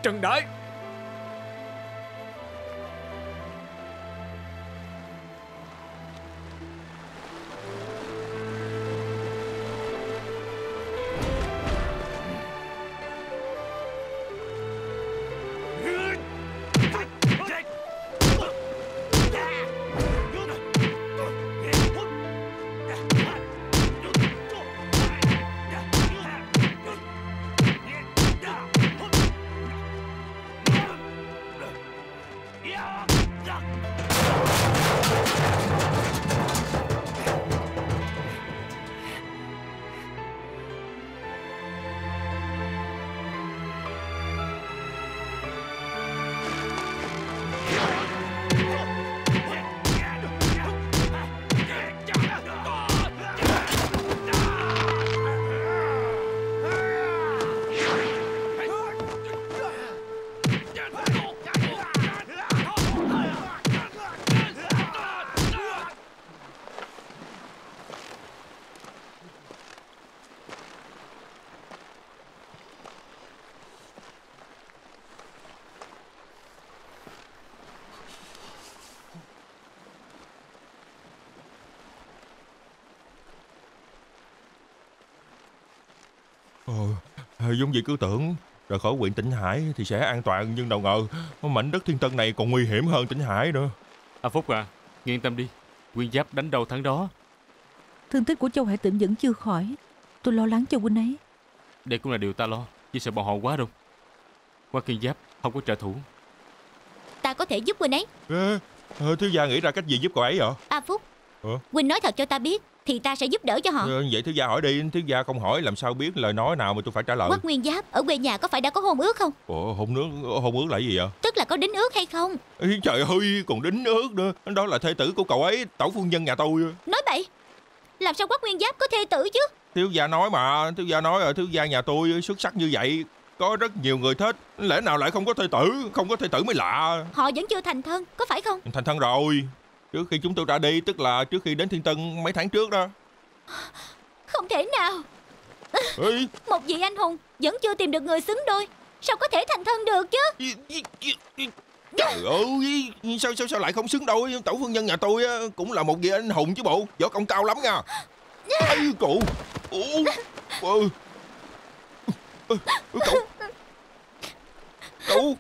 Trần Đại Ờ, giống gì cứ tưởng rời khỏi huyện Tĩnh Hải thì sẽ an toàn nhưng đâu ngờ mảnh đất thiên tân này còn nguy hiểm hơn Tĩnh Hải nữa. À Phúc à, yên tâm đi. Nguyên Giáp đánh đâu thắng đó. Thương tích của Châu Hải Tịnh vẫn chưa khỏi. Tôi lo lắng cho huynh ấy. Đây cũng là điều ta lo. Chỉ sợ bọn họ quá đâu. Qua Kiên Giáp không có trợ thủ. Ta có thể giúp huynh ấy Ê, ờ, thiếu gia nghĩ ra cách gì giúp cậu ấy vậy? A Phúc Ờ? Huynh nói thật cho ta biết Thì ta sẽ giúp đỡ cho họ Ờ, vậy thiếu gia hỏi đi, thiếu gia không hỏi làm sao biết lời nói nào mà tôi phải trả lời. Quách Nguyên Giáp ở quê nhà có phải đã có hôn ước không Ủa, hôn nước, hôn ước là gì vậy? Tức là có đính ước hay không Ê, Trời ơi, còn đính ước nữa. Đó là thê tử của cậu ấy, tẩu phu nhân nhà tôi. Nói bậy Làm sao Quách Nguyên Giáp có thê tử chứ Thiếu gia nói mà, thiếu gia nói ở thiếu gia nhà tôi xuất sắc như vậy. Có rất nhiều người thích, lẽ nào lại không có thê tử, không có thê tử mới lạ. Họ vẫn chưa thành thân Có phải không Thành thân rồi. Trước khi chúng tôi ra đi, tức là trước khi đến Thiên Tân mấy tháng trước đó. Không thể nào Ê, Một vị anh hùng Vẫn chưa tìm được người xứng đôi Sao có thể thành thân được chứ Trời ơi, sao sao sao lại không xứng đôi? Tẩu phu nhân nhà tôi á, cũng là một vị anh hùng chứ bộ, võ công cao lắm nha. Ây, cụ. Ủa. Ừ, Cậu. Cậu.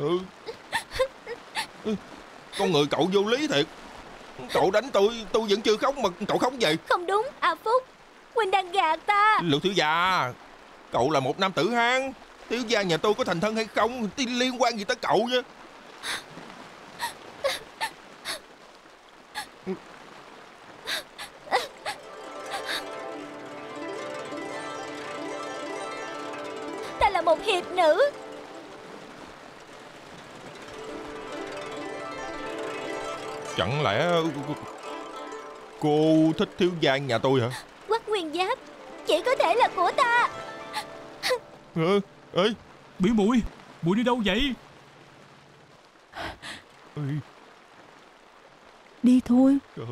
Ừ. Ừ. Con người cậu vô lý thiệt. Cậu đánh tôi Tôi vẫn chưa khóc mà cậu khóc vậy Không đúng A Phúc. Huynh đang gạt ta. Lục thiếu gia Cậu là một nam tử hán. Thiếu gia nhà tôi có thành thân hay không liên quan gì tới cậu chứ Chẳng lẽ Cô thích thiếu gia nhà tôi hả? Quắc nguyên giáp Chỉ có thể là của ta. Ừ, Ê! Biểu muội muội đi đâu vậy? Ê, Đi thôi. Trời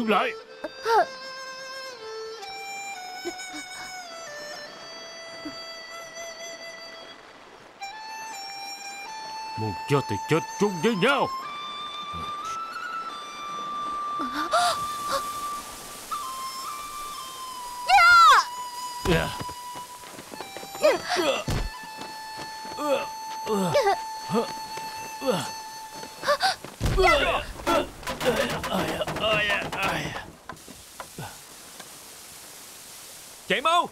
Đứng lại. Muốn chết thì chết chung với nhau Yeah. Chạy mau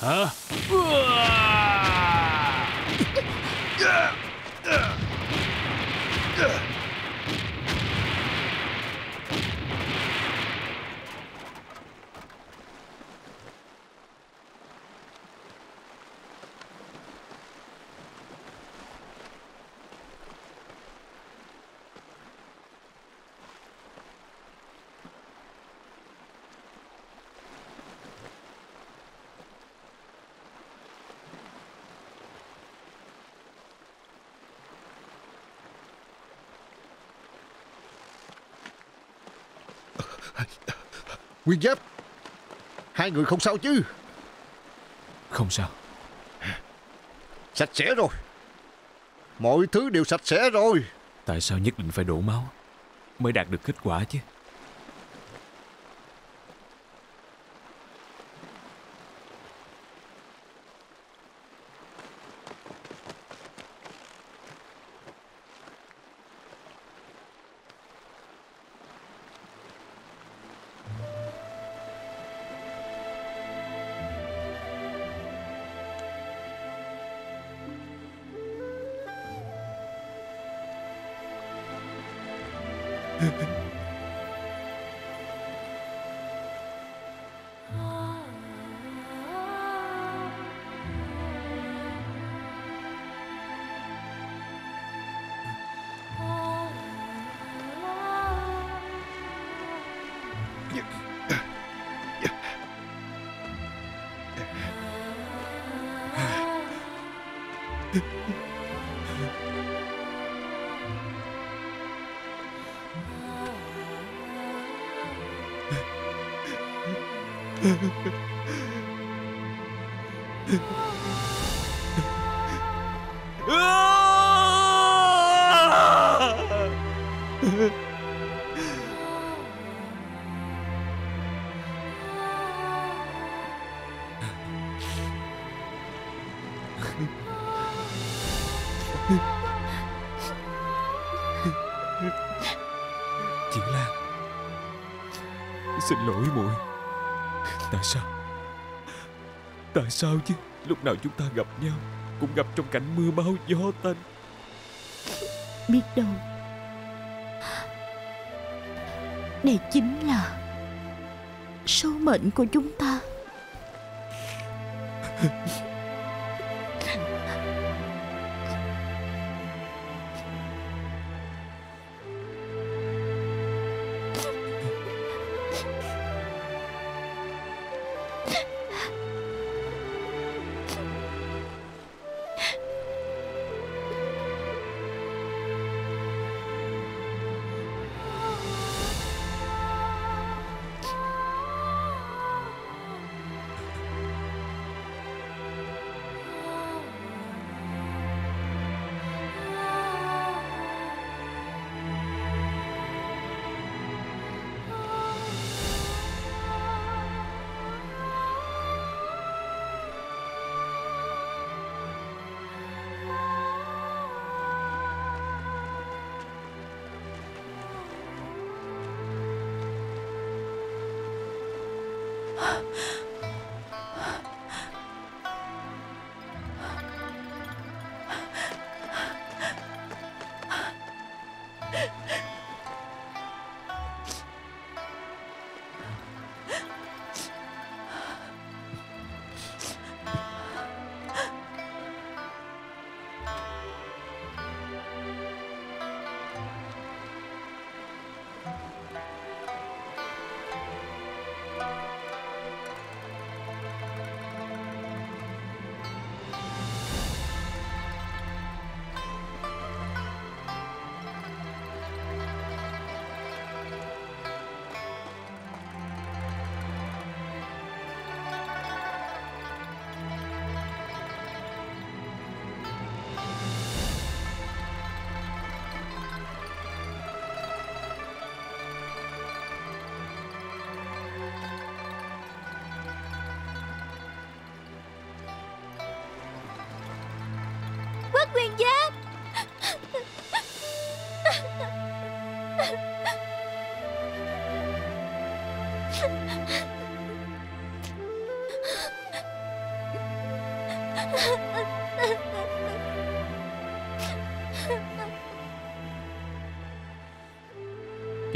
Hả? Nguyên Giáp. Hai người không sao chứ? Không sao. Sạch sẽ rồi. Mọi thứ đều sạch sẽ rồi. Tại sao nhất định phải đổ máu? Mới đạt được kết quả chứ Xin lỗi muội. Tại sao? Tại sao chứ? Lúc nào chúng ta gặp nhau Cũng gặp trong cảnh mưa bão gió tanh. Biết đâu. Đây chính là Số mệnh của chúng ta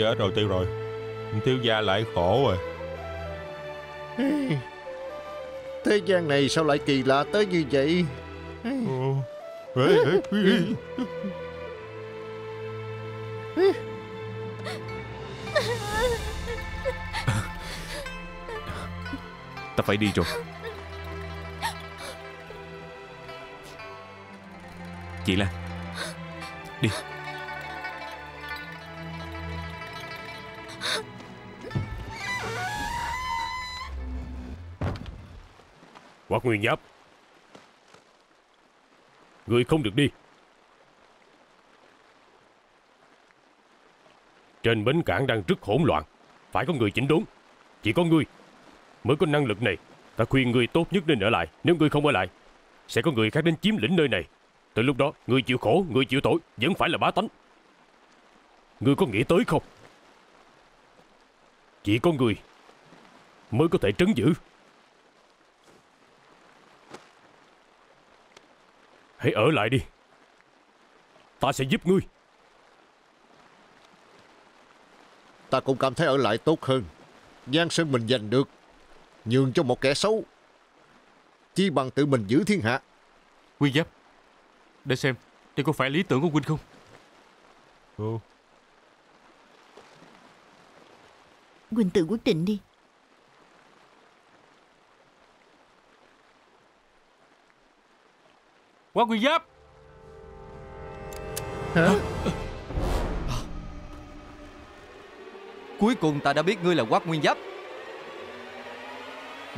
Chết rồi tiêu rồi Thiếu gia lại khổ rồi Thế gian này sao lại kỳ lạ tới như vậy? Ừ. Ê, ê, ê. Ta phải đi rồi Chị Lan Đi Quát Nguyên Giáp. Người không được đi. Trên bến cảng đang rất hỗn loạn. Phải có người chỉnh đốn. Chỉ có ngươi Mới có năng lực này. Ta khuyên ngươi tốt nhất nên ở lại. Nếu ngươi không ở lại, Sẽ có người khác đến chiếm lĩnh nơi này. Từ lúc đó, Ngươi chịu khổ, Ngươi chịu tội, Vẫn phải là bá tánh. Ngươi có nghĩ tới không? Chỉ có ngươi Mới có thể trấn giữ. Hãy ở lại đi Ta sẽ giúp ngươi Ta cũng cảm thấy ở lại tốt hơn. Giang sơn mình giành được. Nhường cho một kẻ xấu. Chi bằng tự mình giữ thiên hạ. Nguyên Giáp Để xem Đây có phải lý tưởng của huynh không Ừ. Huynh tự quyết định đi Quá Nguyên Giáp. Cuối cùng ta đã biết ngươi là quát nguyên giáp.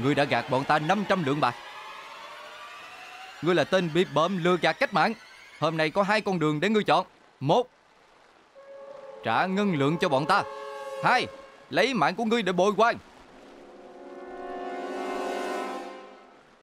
Ngươi đã gạt bọn ta 500 lượng bạc. Ngươi là tên bị bợm lừa gạt cách mạng. Hôm nay có hai con đường để ngươi chọn. Một Trả ngân lượng cho bọn ta. Hai Lấy mạng của ngươi để bồi quan